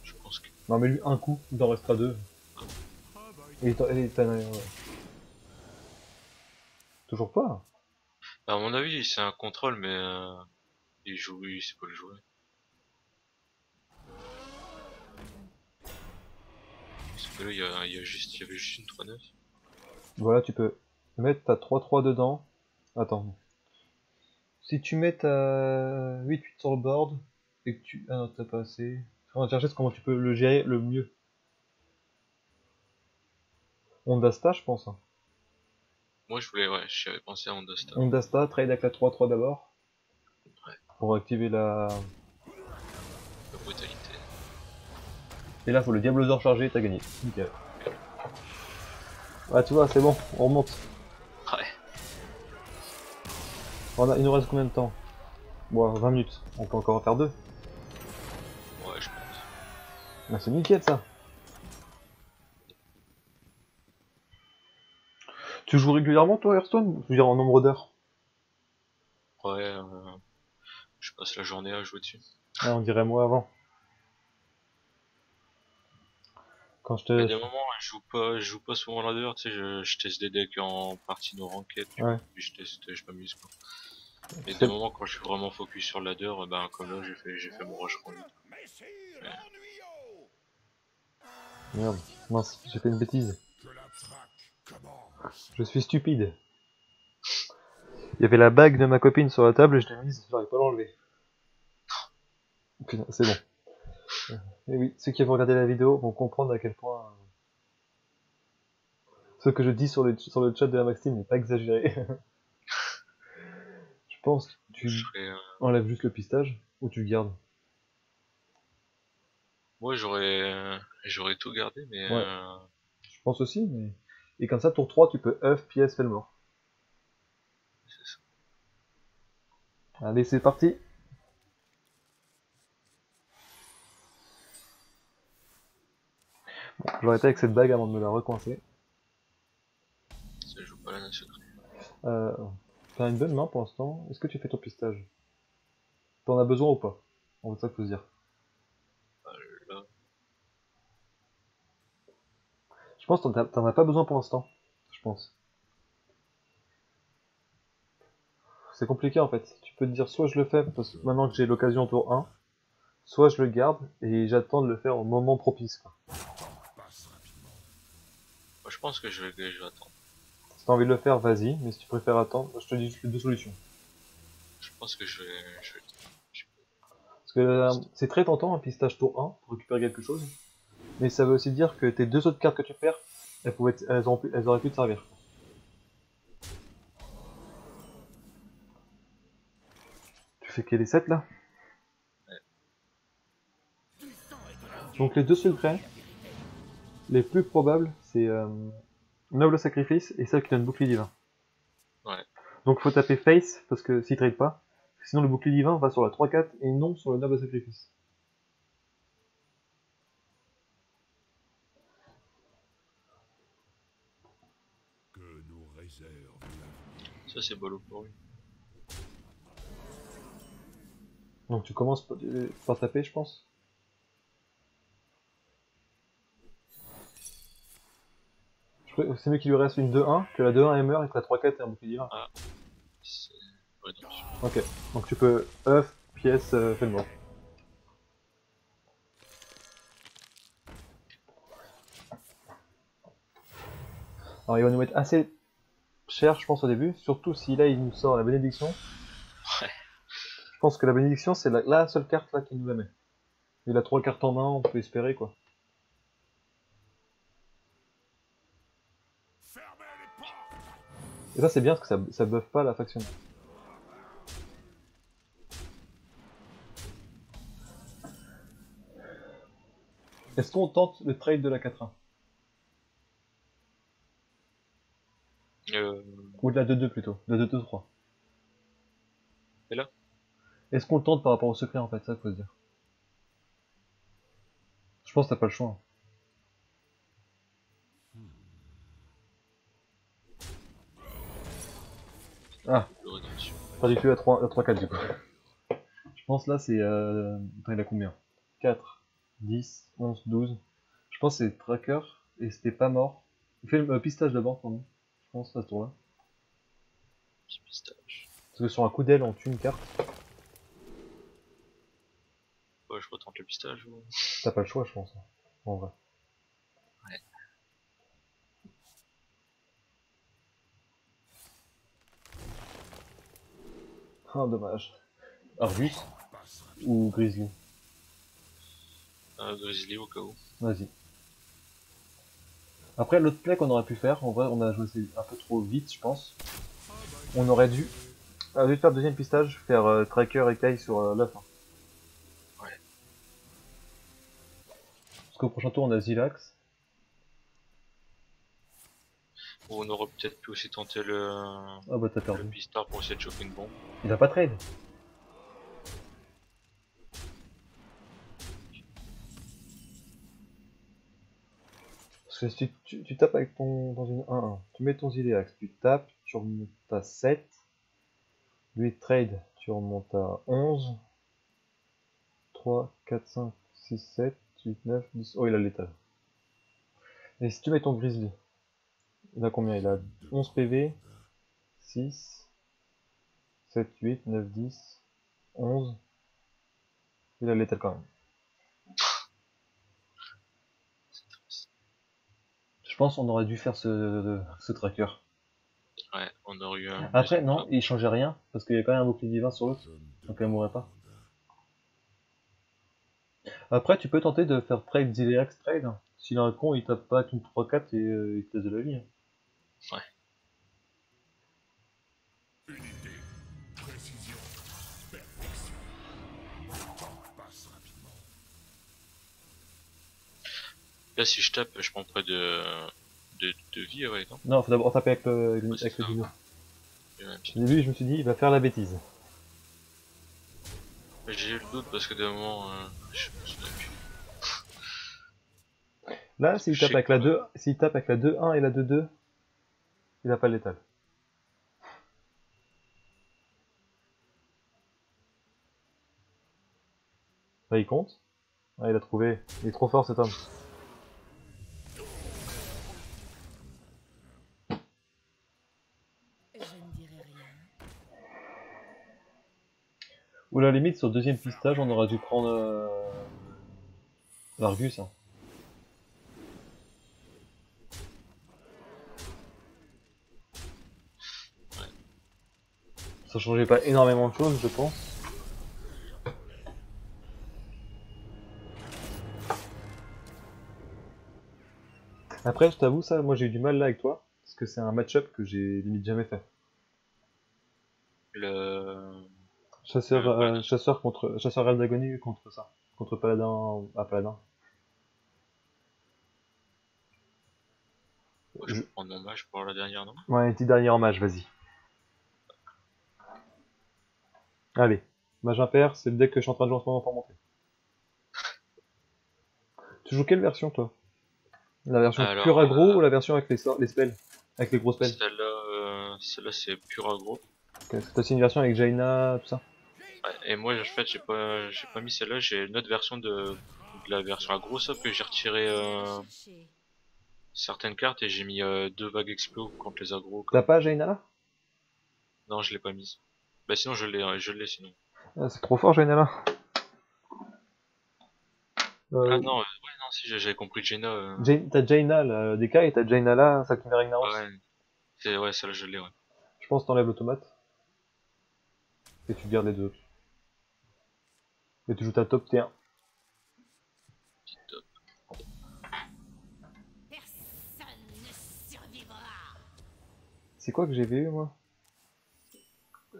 je pense que... Non, mais lui, un coup, il en restera deux. Et t'en- et t'en as- ouais. Toujours pas À mon avis, c'est un contrôle, mais euh, il joue, il sait pas le jouer. Parce que là, il y, a, il y, a juste, il y avait juste une 3-9. Voilà, tu peux mettre ta 3-3 dedans. Attends. Si tu mets ta 8-8 sur le board, et que tu... Ah non, t'as pas assez. On va chercher comment tu peux le gérer le mieux. Ondasta, je pense. hein. Moi, je voulais, ouais, j'avais pensé à Ondasta. Ondasta, trade avec la 3-3 d'abord. Ouais. Pour activer. La Et là, faut le Diablosaur chargé, t'as gagné. Nickel. Ah, tu vois, c'est bon, on remonte. Ouais. On a- il nous reste combien de temps? Bon, 20 minutes. On peut encore en faire deux. Ouais, je pense. Bah, c'est nickel ça. Tu joues régulièrement toi Hearthstone? Je veux dire en nombre d'heures Ouais, euh, je passe la journée à jouer dessus. Ah, on dirait moi avant. Quand je Il y a te... des moments, je joue pas, je joue pas souvent là dehors, tu sais, je, je teste des decks en partie no ranked, Ouais. puis je teste, je m'amuse quoi. Et des moments quand je suis vraiment focus sur la ladder, ben comme là j'ai fait, j'ai fait mon rush Ouais. ennuyeux Merde, mince, j'ai fait une bêtise. Je suis stupide. Il y avait la bague de ma copine sur la table et je l'ai mise, j'arrive pas à l'enlever. Putain, c'est bon. Et oui, ceux qui vont regarder la vidéo vont comprendre à quel point euh, ce que je dis sur le, sur le chat de la Maxime n'est pas exagéré. *laughs* je pense que tu euh, enlèves juste le pistage ou tu le gardes? Moi j'aurais, euh, j'aurais tout gardé, mais Ouais. euh, Je pense aussi, mais. Et comme ça, tour 3, tu peux œuf, pièce, fais le mort. c'est ça. Allez, c'est parti Bon, vais arrêter avec cette bague avant de me la recoincer. ça joue pas la secret. Euh, T'as une bonne main pour l'instant. Est-ce que tu fais ton pistage? T'en as besoin ou pas? On va ça se dire. Là, Je pense que t'en as- pas besoin pour l'instant. Je pense. C'est compliqué en fait. Tu peux te dire soit je le fais parce que maintenant que j'ai l'occasion au tour 1, soit je le garde et j'attends de le faire au moment propice. Quoi. Je pense que je vais, que je vais attendre. Si t'as envie de le faire, vas-y, mais si tu préfères attendre, je te dis juste les deux solutions. Je pense que je vais, je vais je- Parce que euh, c'est très tentant un pistage tour 1 pour récupérer quelque chose, mais ça veut aussi dire que tes deux autres cartes que tu perds, elles, pouvaient être- elles, auront pu- elles auraient pu te servir. Tu fais quel est 7 là? Donc les deux secrets, les plus probables, c'est euh, Noble Sacrifice et celle qui donne bouclier divin. Ouais. Donc faut taper Face, parce que s'il trade pas, sinon le bouclier divin va sur la 3-4 et non sur le Noble Sacrifice. Que nous réserve l'avenir. Ça c'est bolo pour lui. Donc tu commences par, euh, par taper, je pense. Je crois que C'est mieux qu'il lui reste une 2-1, que la 2-1 elle meurt et que la 3-4 est un bouclier divin. C'est rédemption. Ok, donc tu peux œuf, pièce, euh, fais le mort. Alors il va nous mettre assez cher, je pense, au début, surtout si là il nous sort la bénédiction. Ouais. Je pense que la bénédiction c'est la, la seule carte là qui nous la met. Il a trois cartes en main, on peut espérer quoi. Et ça c'est bien parce que ça, ça buff pas la faction. Est-ce qu'on tente le trade de la 4-1 Euh, Ou de la 2-2 plutôt, de 2-2-3 Et là? Est-ce qu'on le tente par rapport au secret en fait, ça faut se dire. Je pense que t'as pas le choix. Ah. Pas du tout à 3, à 3 4 du coup. Je pense là c'est... Euh... Attends, il a combien? 4, 10, 11, 12. Je pense que c'est tracker et c'était pas mort. Il fait le euh, pistage d'abord nous. Je pense à ce tour-là. Petit pistache. Parce que sur un coup d'aile on tue une carte. Ouais, je retente le pistache. ou- T'as pas le choix je pense. hein, En vrai. Ah dommage. Argus ou Grizzly Euh, Grizzly au cas où. Vas-y. Après, l'autre play qu'on aurait pu faire, en vrai, on a joué un peu trop vite, je pense. On aurait dû, au lieu de faire deuxième pistage, faire euh, tracker et Kai sur euh, l'œuf. hein. Ouais. Parce qu'au prochain tour, on a Zilax. Ou on aurait peut-être pu aussi tenter le, Ah bah t'as le perdu. pistard pour essayer de choper une bombe. Il a pas trade. Parce que si tu, tu, tu tapes avec ton dans une 1-1, tu mets ton Zileax, tu tapes, tu remontes à 7. Lui trade, tu remontes à 11. 3, 4, 5, 6, 7, 8, 9, 10. Oh, il a l'étal. Et si tu mets ton Grizzly, il a combien? Il a 11 PV, 6, 7, 8, 9, 10, 11. Il a l'étal quand même. Je pense qu'on aurait dû faire ce, ce tracker. Ouais, on aurait eu un. Après, non, il changeait rien, parce qu'il y a quand même un bouclier divin sur l'autre, donc elle mourrait pas. Après, tu peux tenter de faire trade Zileax trade. S'il a un con, il tape pas tout 3-4 et euh, il te laisse de la vie. hein. Unité, précision, perfection. Le temps passe rapidement. Là, si je tape, je prends près de. de, de vie, ouais, non? Non, faut d'abord taper avec le, avec le- Ouais, dino. Au début, je me suis dit, il va faire la bêtise. J'ai eu le doute parce que d'un moment, euh, je me souviens plus. Là, s'il tape avec la 2, s'il tape avec la 2-1 et la 2-2, il a pas l'étal. Là, il compte. Ah, il a trouvé. Il est trop fort cet homme. Je ne dirai rien. Ou la limite, sur deuxième pistage, on aurait dû prendre euh, l'Argus. hein. Ça changeait pas énormément de choses, je pense. Après, je t'avoue, ça, moi j'ai eu du mal là avec toi, parce que c'est un match-up que j'ai limite jamais fait. Le. Chasseur, Euh, euh, chasseur contre, chasseur Eldragoni contre ça, contre Paladin à Paladin. Je vais prendre mon pour la dernière, non? Ouais, un petit dernier en mage, vas-y. Allez, mage impair, c'est le deck que je suis en train de jouer en ce moment pour monter. Tu joues quelle version toi? La version Alors, pure aggro euh, ou la version avec les, les spells? Avec les gros spells Celle-là, euh, c'est pur aggro. Ok, Parce que t'as aussi une version avec Jaina, tout ça Et moi, en fait, j'ai pas, j'ai pas mis celle-là. J'ai une autre version de, de la version aggro, sauf que j'ai retiré euh, certaines cartes et j'ai mis deux vagues explos contre les aggros. T'as pas Jaina là? Non, je l'ai pas mise. Bah sinon, je l'ai, euh, je l'ai sinon. Ah, C'est trop fort Jaina là Euh, Ah non, euh, ouais, non, si j'ai- j'avais compris Jaina. Euh, T'as Jaina là, DK et t'as Jaina là, ça qui met Ragnaros. ouais, c'est ouais, celle-là je l'ai. Ouais. Je pense que t'enlèves l'automate. Et tu gardes les deux autres. Et tu joues ta top T1. Petite top. Personne ne survivra. C'est quoi que j'ai vu moi?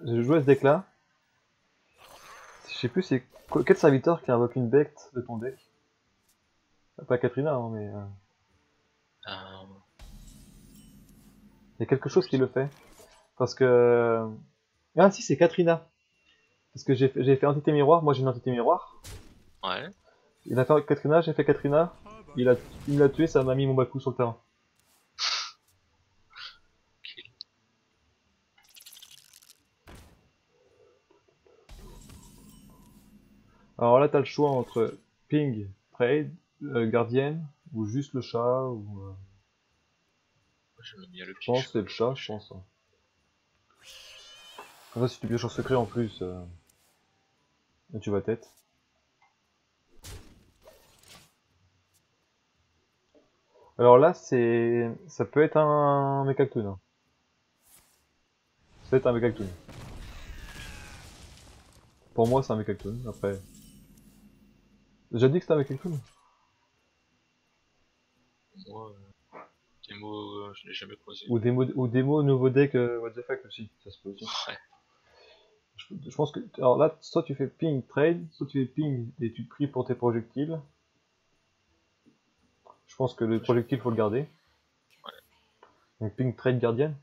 J'ai joué à ce deck là. Je sais plus c'est quel serviteur qui invoque une bête de ton deck? Pas Katrina hein, mais euh, Euh, il y a quelque chose qui le fait. Parce que... Ah si c'est Katrina. Parce que j'ai fait, entité miroir, moi j'ai une entité miroir. ouais. Il a fait Katrina, j'ai fait Katrina. Il a, il l'a tué, ça m'a mis mon Baku sur le terrain. Alors là, t'as le choix entre ping, trade, euh, gardienne, ou juste le chat, ou... euh, je me mis à le je pense c'est le chat, je pense. hein. Comme ça, si tu pioches en secret en plus, euh, et tu vas tête. Alors là, c'est... ça peut être un Mechactoon. hein. Ça peut être un Mechactoon. Pour moi, c'est un Mechactoon, après... J'ai dit que c'était un Mechactoon Moi, euh, mots, euh, je l'ai jamais croisé. Ou démo, ou démo nouveau deck euh, what the fuck aussi, ça se peut aussi. Ouais. Je, je pense que. Alors là, soit tu fais ping trade, soit tu fais ping et tu pries pour tes projectiles. Je pense que le projectile faut le garder. Donc ping trade gardienne.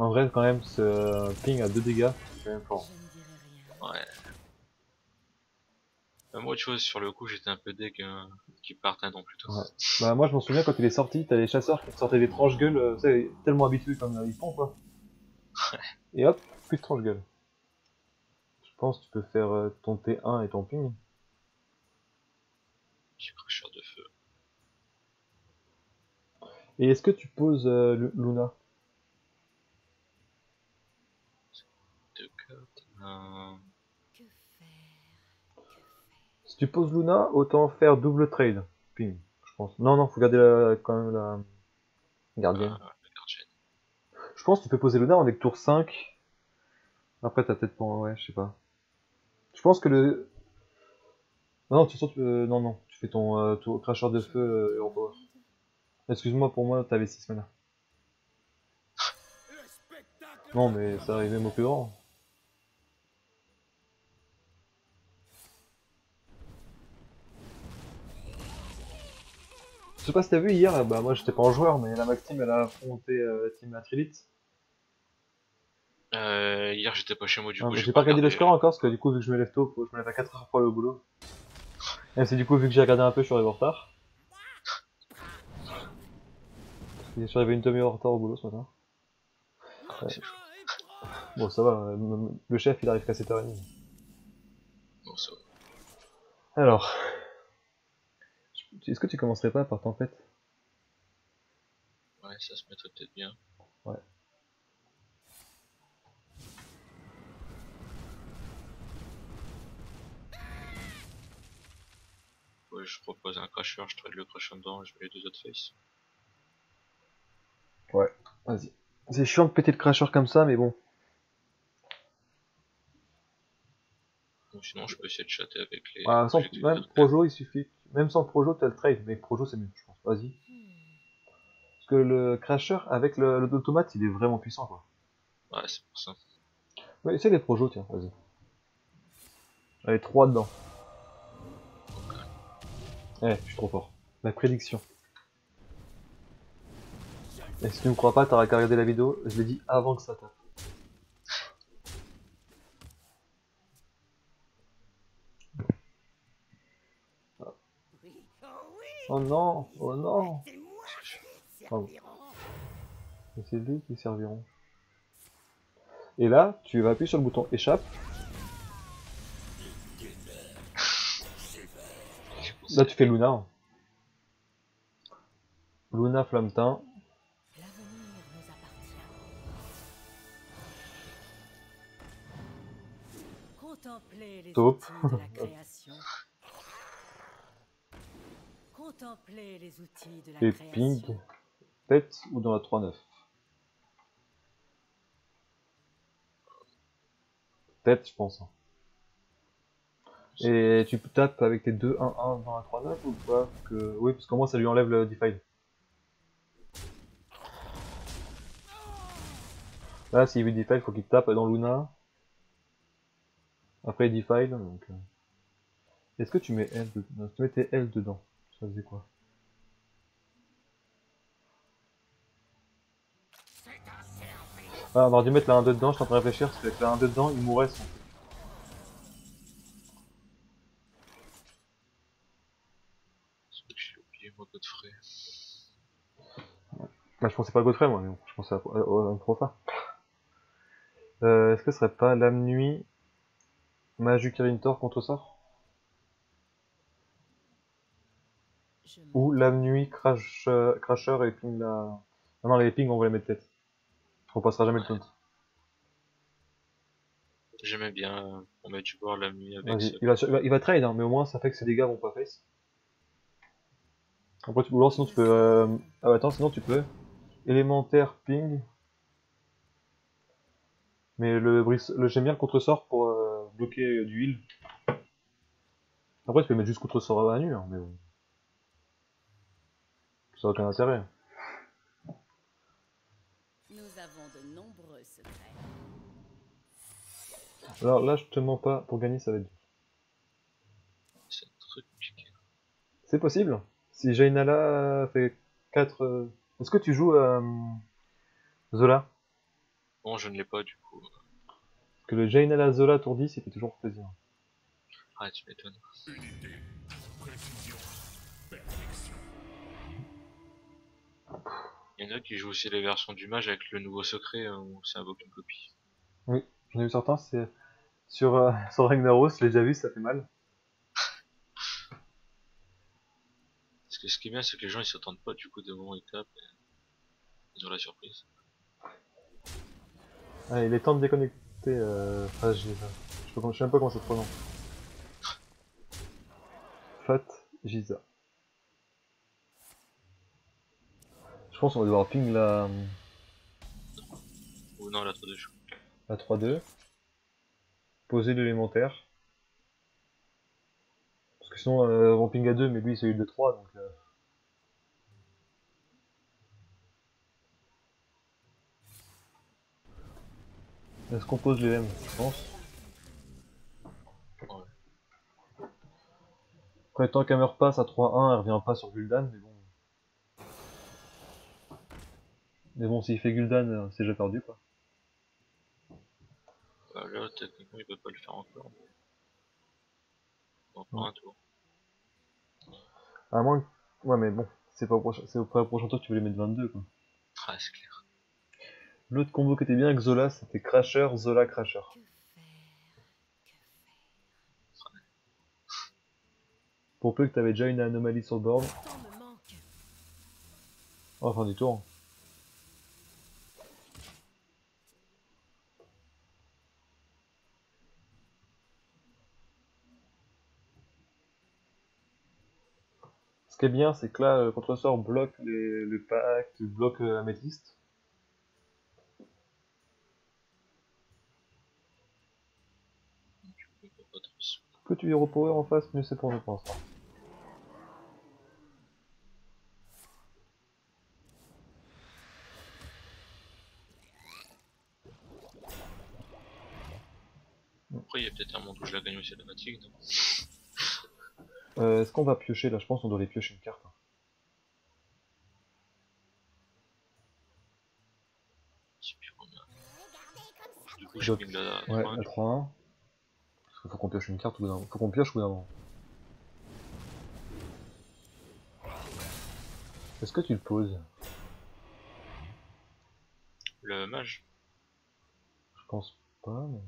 En vrai, quand même, ce euh, ping à 2 dégâts, c'est quand même fort. Ouais. Euh, moi, tu vois, sur le coup, j'étais un peu deg euh, qui partent un don plutôt. Ouais. Bah, moi, je m'en souviens quand il est sorti, t'as les chasseurs qui sortaient des tranches-gueules, euh, tu sais, tellement habitués comme euh, ils font, quoi. Et hop, plus de tranche-gueule. Je pense que tu peux faire euh, ton T1 et ton ping. Petit cracheur de feu. Et est-ce que tu poses euh, Lu- Luna Deux cartes. Euh, Que faire Si tu poses Luna, autant faire double trade. Ping, je pense. Non, non, faut garder la, quand même la gardienne. euh, la gardienne. Je pense que tu peux poser Luna, on est que tour 5. Après, t'as peut-être ton... Ouais, je sais pas. Je pense que le... Non, non, tu sens... euh, non, non, tu fais ton euh, tour cracheur de feu euh, et on power. Excuse-moi, pour moi, t'avais 6 mana. Non, mais ça arrive même au plus grand. Je sais pas si t'as vu hier, bah moi j'étais pas en joueur, mais la Max Team elle a affronté euh, la Team Atrilith. Euh, hier, j'étais pas chez moi, du Ah, coup. j'ai pas regardé le score encore, parce que du coup, vu que je me lève tôt, faut- je me lève à 4 heures pour aller au boulot. Et c'est du coup, vu que j'ai regardé un peu, je suis arrivé en retard. Je suis arrivé une demi-heure en retard au boulot ce matin. Ah, chaud. Bon, ça va, le chef il arrive qu'à 7h30. Bon, ça va. Alors, est-ce que tu commencerais pas par Tempête Ouais, ça se mettrait peut-être bien. Ouais. Ouais, je propose un crasher, je trade le crasher dedans, je mets les deux autres faces. Vas-y. C'est chiant de péter le crasher comme ça, mais bon. Ou sinon, je peux essayer de chatter avec les. Ah, sans, même Projo, il suffit. Même sans Projo, t'as le trade, mais Projo c'est mieux, je pense. Vas-y. Parce que le crasher avec le- l'automate, il est vraiment puissant, quoi. Ouais, c'est pour ça. Ouais, essaie les Projo, tiens, vas-y. Allez, 3 dedans. Eh, je suis trop fort. Ma prédiction. Et si tu me crois pas, t'auras qu'à regarder la vidéo, je l'ai dit avant que ça tape. Oui, oh oui, Oh non, oh non c'est Pardon. Et lui qui serviront. Et là, tu vas appuyer sur le bouton échappe. Là, tu fais Luna. Luna les Taupe. *laughs* outils de la création. Contemplez les outils de la Et création. ping. Tête ou dans la 3-9 Tête, je pense. Et tu tapes avec tes 2-1-1 dans la 3-9 ou pas que... Oui, parce qu'au moins ça lui enlève le defile. Là, s'il veut defile, faut qu'il tape dans Luna. Après, il defile, donc... euh. Est-ce que tu mets L dedans Non, si tu mettais L dedans, ça faisait quoi Ah, on aurait dû mettre la 1-2 dedans, je suis en train de réfléchir, parce qu'avec la 1-2 dedans, il mourrait son... C'est vrai que j'ai oublié moi Godfrey. Bah, je pensais pas à Godfrey, moi, mais bon, je pensais à, à, à, Profa. Euh, Est-ce que ce serait pas Lame Nuit, Maju Kirintor contre sort Je me- Ou Lame Nuit, Crash, Crasher et Ping la... Non, non, les pings, on va les mettre tête. On passera jamais le taunt. J'aimais bien euh, pour mettre du bord la nuit avec ce- il va, il va, il va trade, hein, mais au moins ça fait que ses dégâts vont pas face. Après, tu, ou alors sinon tu peux. Euh... Ah, attends, sinon tu peux. Élémentaire, ping. Mais le, brise- le j'aime bien le contre-sort pour euh, bloquer euh, du heal. Après, tu peux mettre juste contre-sort à nu, hein, mais bon. Ça n'a aucun intérêt. Nous avons de nombreux secrets. Alors là, je te mens pas, pour gagner ça va être c'est possible Si Jainala fait 4. Est-ce que tu joues euh, Zola? Bon, je ne l'ai pas du coup. Parce que le Jainala Zola tour 10, il fait toujours plaisir. Ah, tu m'étonnes. Il y en a qui jouent aussi les versions du mage avec le nouveau secret euh, où c'est invoque une copie. J'en ai vu certains, c'est sur, euh, *laughs* sur Ragnaros, je l'ai déjà vu, ça fait mal. Parce que ce qui est bien, c'est que les gens ils s'attendent pas du coup de moment ils tapent et ils ont la surprise. Ah, il est temps de déconnecter. Euh, Fat Giza. Je, sais pas- je sais même pas comment ça se prononce. Fat Giza. Je pense qu'on va devoir ping la, Ou non, la 3 de chou. la 3-2. Poser l'élémentaire. Parce que sinon, euh, on ping à 2, mais lui c'est eu de 3, donc... euh, Est-ce qu'on pose les M, je pense? Après, tant qu'elle meurt pas à 3-1, elle revient pas sur Gul'dan, mais bon. Mais bon, s'il fait Gul'dan, euh, c'est déjà perdu, quoi. Bah, là, techniquement, il peut pas le faire encore. Encore Ouais. un tour. À moins que... Ouais, mais bon, c'est pas au prochain, c'est au prochain tour que tu veux les mettre 22, quoi. Ah, c'est clair. L'autre combo qui était bien avec Zola, c'était Crasher, Zola, Crasher. Pour peu que t'avais déjà une anomalie sur le board, en fin du tour. Qui est bien, c'est que là, le contre-sort bloque les, le pacte, bloque euh, trop se- Plus tu y repower en face, mieux c'est pour nous pour l'instant. Après, il y a peut-être un monde où je la gagne aussi la fatigue. Euh, Est-ce qu'on va piocher là? Je pense qu'on doit les piocher une carte. hein. Je sais plus combien. Du coup, je Donc, ping la Ouais, 3, la 3-1. Parce qu'il faut qu'on pioche une carte bout d'un. Faut qu'on pioche bout d'un moment. Est-ce que tu le poses? Le mage. Je pense pas. mais-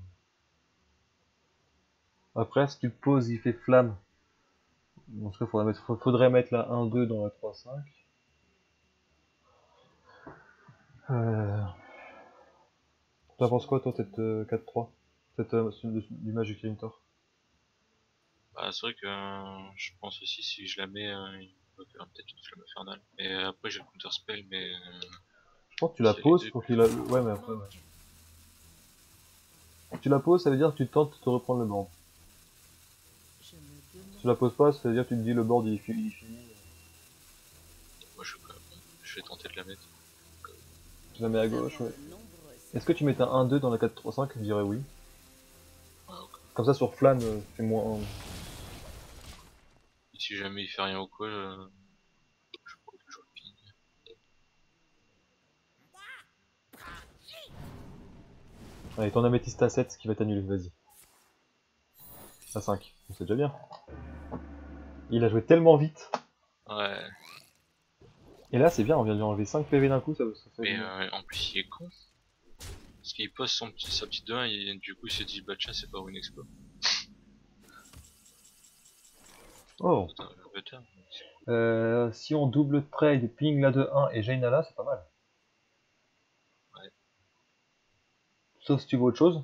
Après, si tu le poses, il fait flamme. Dans ce cas, faudrait mettre, faudrait mettre la 1-2 dans la 3-5. Euh... T'en penses quoi, toi, cette euh, 4-3 Cette euh, de- du Kirintor Bah, c'est vrai que euh, je pense aussi si je la mets, euh, il va faire peut-être une flamme infernale. Et après, j'ai le counter spell, mais euh, Je pense que tu la poses pour qu'il a... Ouais, mais après, ouais. Tu la poses, ça veut dire que tu tentes de te reprendre le board. Je me Si demande. Tu la poses pas, ça veut dire que tu te dis le board il, fi- il finit. moi, je, je vais tenter de la mettre. Tu la mets à gauche, ouais. Est-ce que tu mets un 1-2 dans la 4-3-5 Je dirais oui. Ah. Comme ça, sur euh, c'est moins 1. Et si jamais il fait rien ou quoi, euh, je crois que je le ping. Allez, ton améthyste à 7, ce qui va t'annuler, vas-y. À 5, c'est déjà bien. Il a joué tellement vite. Ouais, Et là, c'est bien, on vient de lui enlever 5 PV d'un coup, ça, ça fait... mais euh, en plus, il est con. Parce qu'il pose son petit, sa petite 2-1 et du coup il s'est dit bah tiens c'est pas une. Oh, euh, si on double trade, ping la 2-1 et Jainala, c'est pas mal. Ouais. Sauf si tu veux autre chose.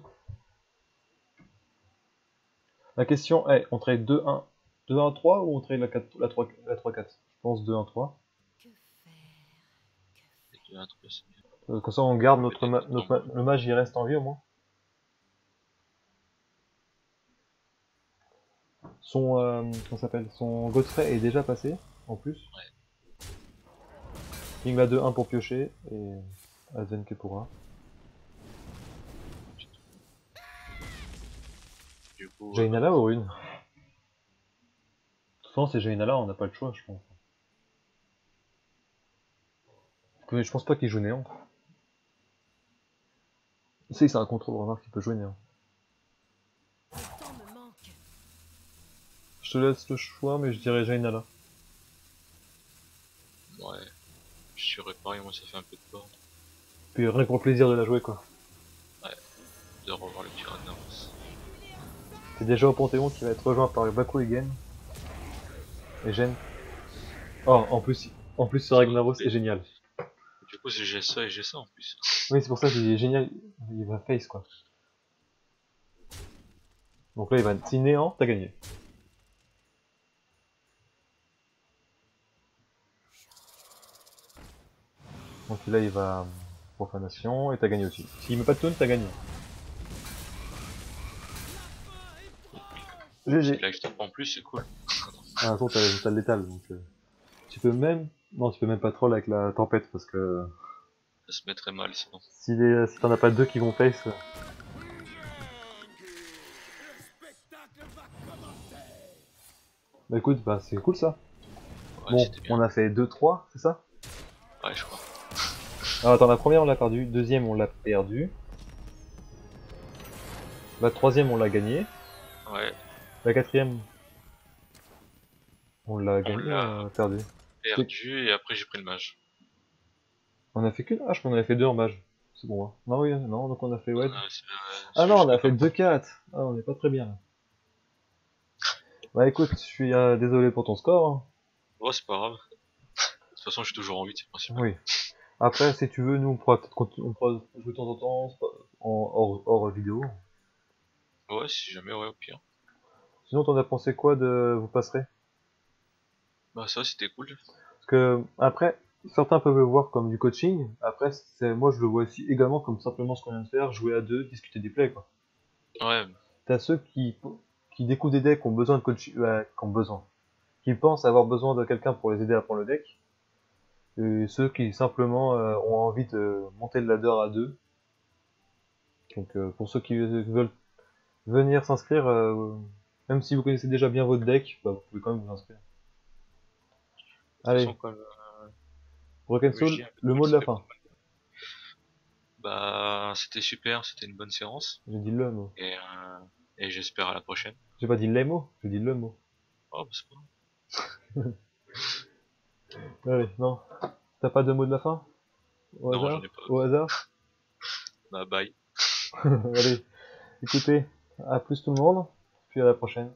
La question est, on trade 2-1, 2-1-3 ou on trade la 4, la 3, la 3-4 Je pense 2-1-3. Que faire? Et 2-1, 3, c'est bien. Euh, comme ça on garde notre, ma- notre ma- le mage il reste en vie au moins. Son euh, comment s'appelle? Son Godfrey est déjà passé en plus. King va 2-1 pour piocher et Adven Kepura. Du coup, euh, Jainala ou Rune Souvent c'est Jainala, on n'a pas le choix je pense. Mais Je pense pas qu'il joue néant. Il sait que c'est un contrôle, remarque qu'il peut jouer néant. Je te laisse le choix, mais je dirais Jainala. ouais. Je suis réparé, moi ça fait un peu de peur Puis rien le plaisir de la jouer quoi. de revoir le Tyrannos. C'est déjà au Panthéon qui va être rejoint par Baku et Gen. Oh, en plus, en plus ce Ragnaros est génial. Du coup c'est j'ai ça et j'ai ça en plus. Oui, c'est pour ça qu'il est génial. Il va face quoi. Donc là, il va si néant, t'as gagné. Donc là, il va profanation et t'as gagné aussi. S'il met pas de taunt, t'as gagné. GG. Là je tape en plus c'est cool. Ah, attends, t'as létal, donc euh, tu peux même... Non, tu peux même pas troll avec la tempête, parce que Ça se mettrait mal sinon. si, les... si t'en as pas deux qui vont face... euh, Bah écoute, bah c'est cool ça. Ouais, bon, on a fait 2-3, c'est ça? Ouais je crois. *laughs* Alors attends, la première on l'a perdu, deuxième on l'a perdu. La troisième on l'a gagné. Ouais. La quatrième... On l'a gagné, l'a- euh, perdu. Perdu et après j'ai pris le mage. On a fait qu'une Ah, je crois qu'on en a fait deux en mage. C'est bon, hein. Non, oui, non, donc on a fait... Ouais. Ah c'est non, on a fait comme- 2-4. Ah, on est pas très bien là. Bah écoute, je suis euh, désolé pour ton score. hein. Ouais c'est pas grave. De toute façon je suis toujours en 8 c'est principal. Oui. Après, si tu veux, nous on pourra peut-être on pourra jouer de temps en temps en hors, hors vidéo. Ouais si jamais ouais au pire. Sinon, t'en as pensé quoi de vous passerez? Bah ça c'était cool. Parce que après, certains peuvent le voir comme du coaching. Après, c'est moi je le vois aussi également comme simplement ce qu'on vient de faire, jouer à deux, discuter des plays quoi. Ouais, T'as ceux qui qui découvrent des decks qui ont besoin de coaching, euh, qui ont besoin, qui pensent avoir besoin de quelqu'un pour les aider à prendre le deck. Et ceux qui simplement euh, ont envie de monter le ladder à deux. Donc euh, pour ceux qui veulent venir s'inscrire, même si vous connaissez déjà bien votre deck, bah, vous pouvez quand même vous inscrire. Allez, comme, Broken Soul, le mot de la fin. Bah c'était super, c'était une bonne séance. J'ai dit le mot. Et, euh, et j'espère à la prochaine. J'ai pas dit les mots, j'ai dit le mot. Oh bah c'est pas. *laughs* Allez, non. T'as pas de mot de la fin Au Non, hasard j'en ai pas. Au hasard *laughs* Bah bye. *laughs* Allez, écoutez, à plus tout le monde, puis à la prochaine.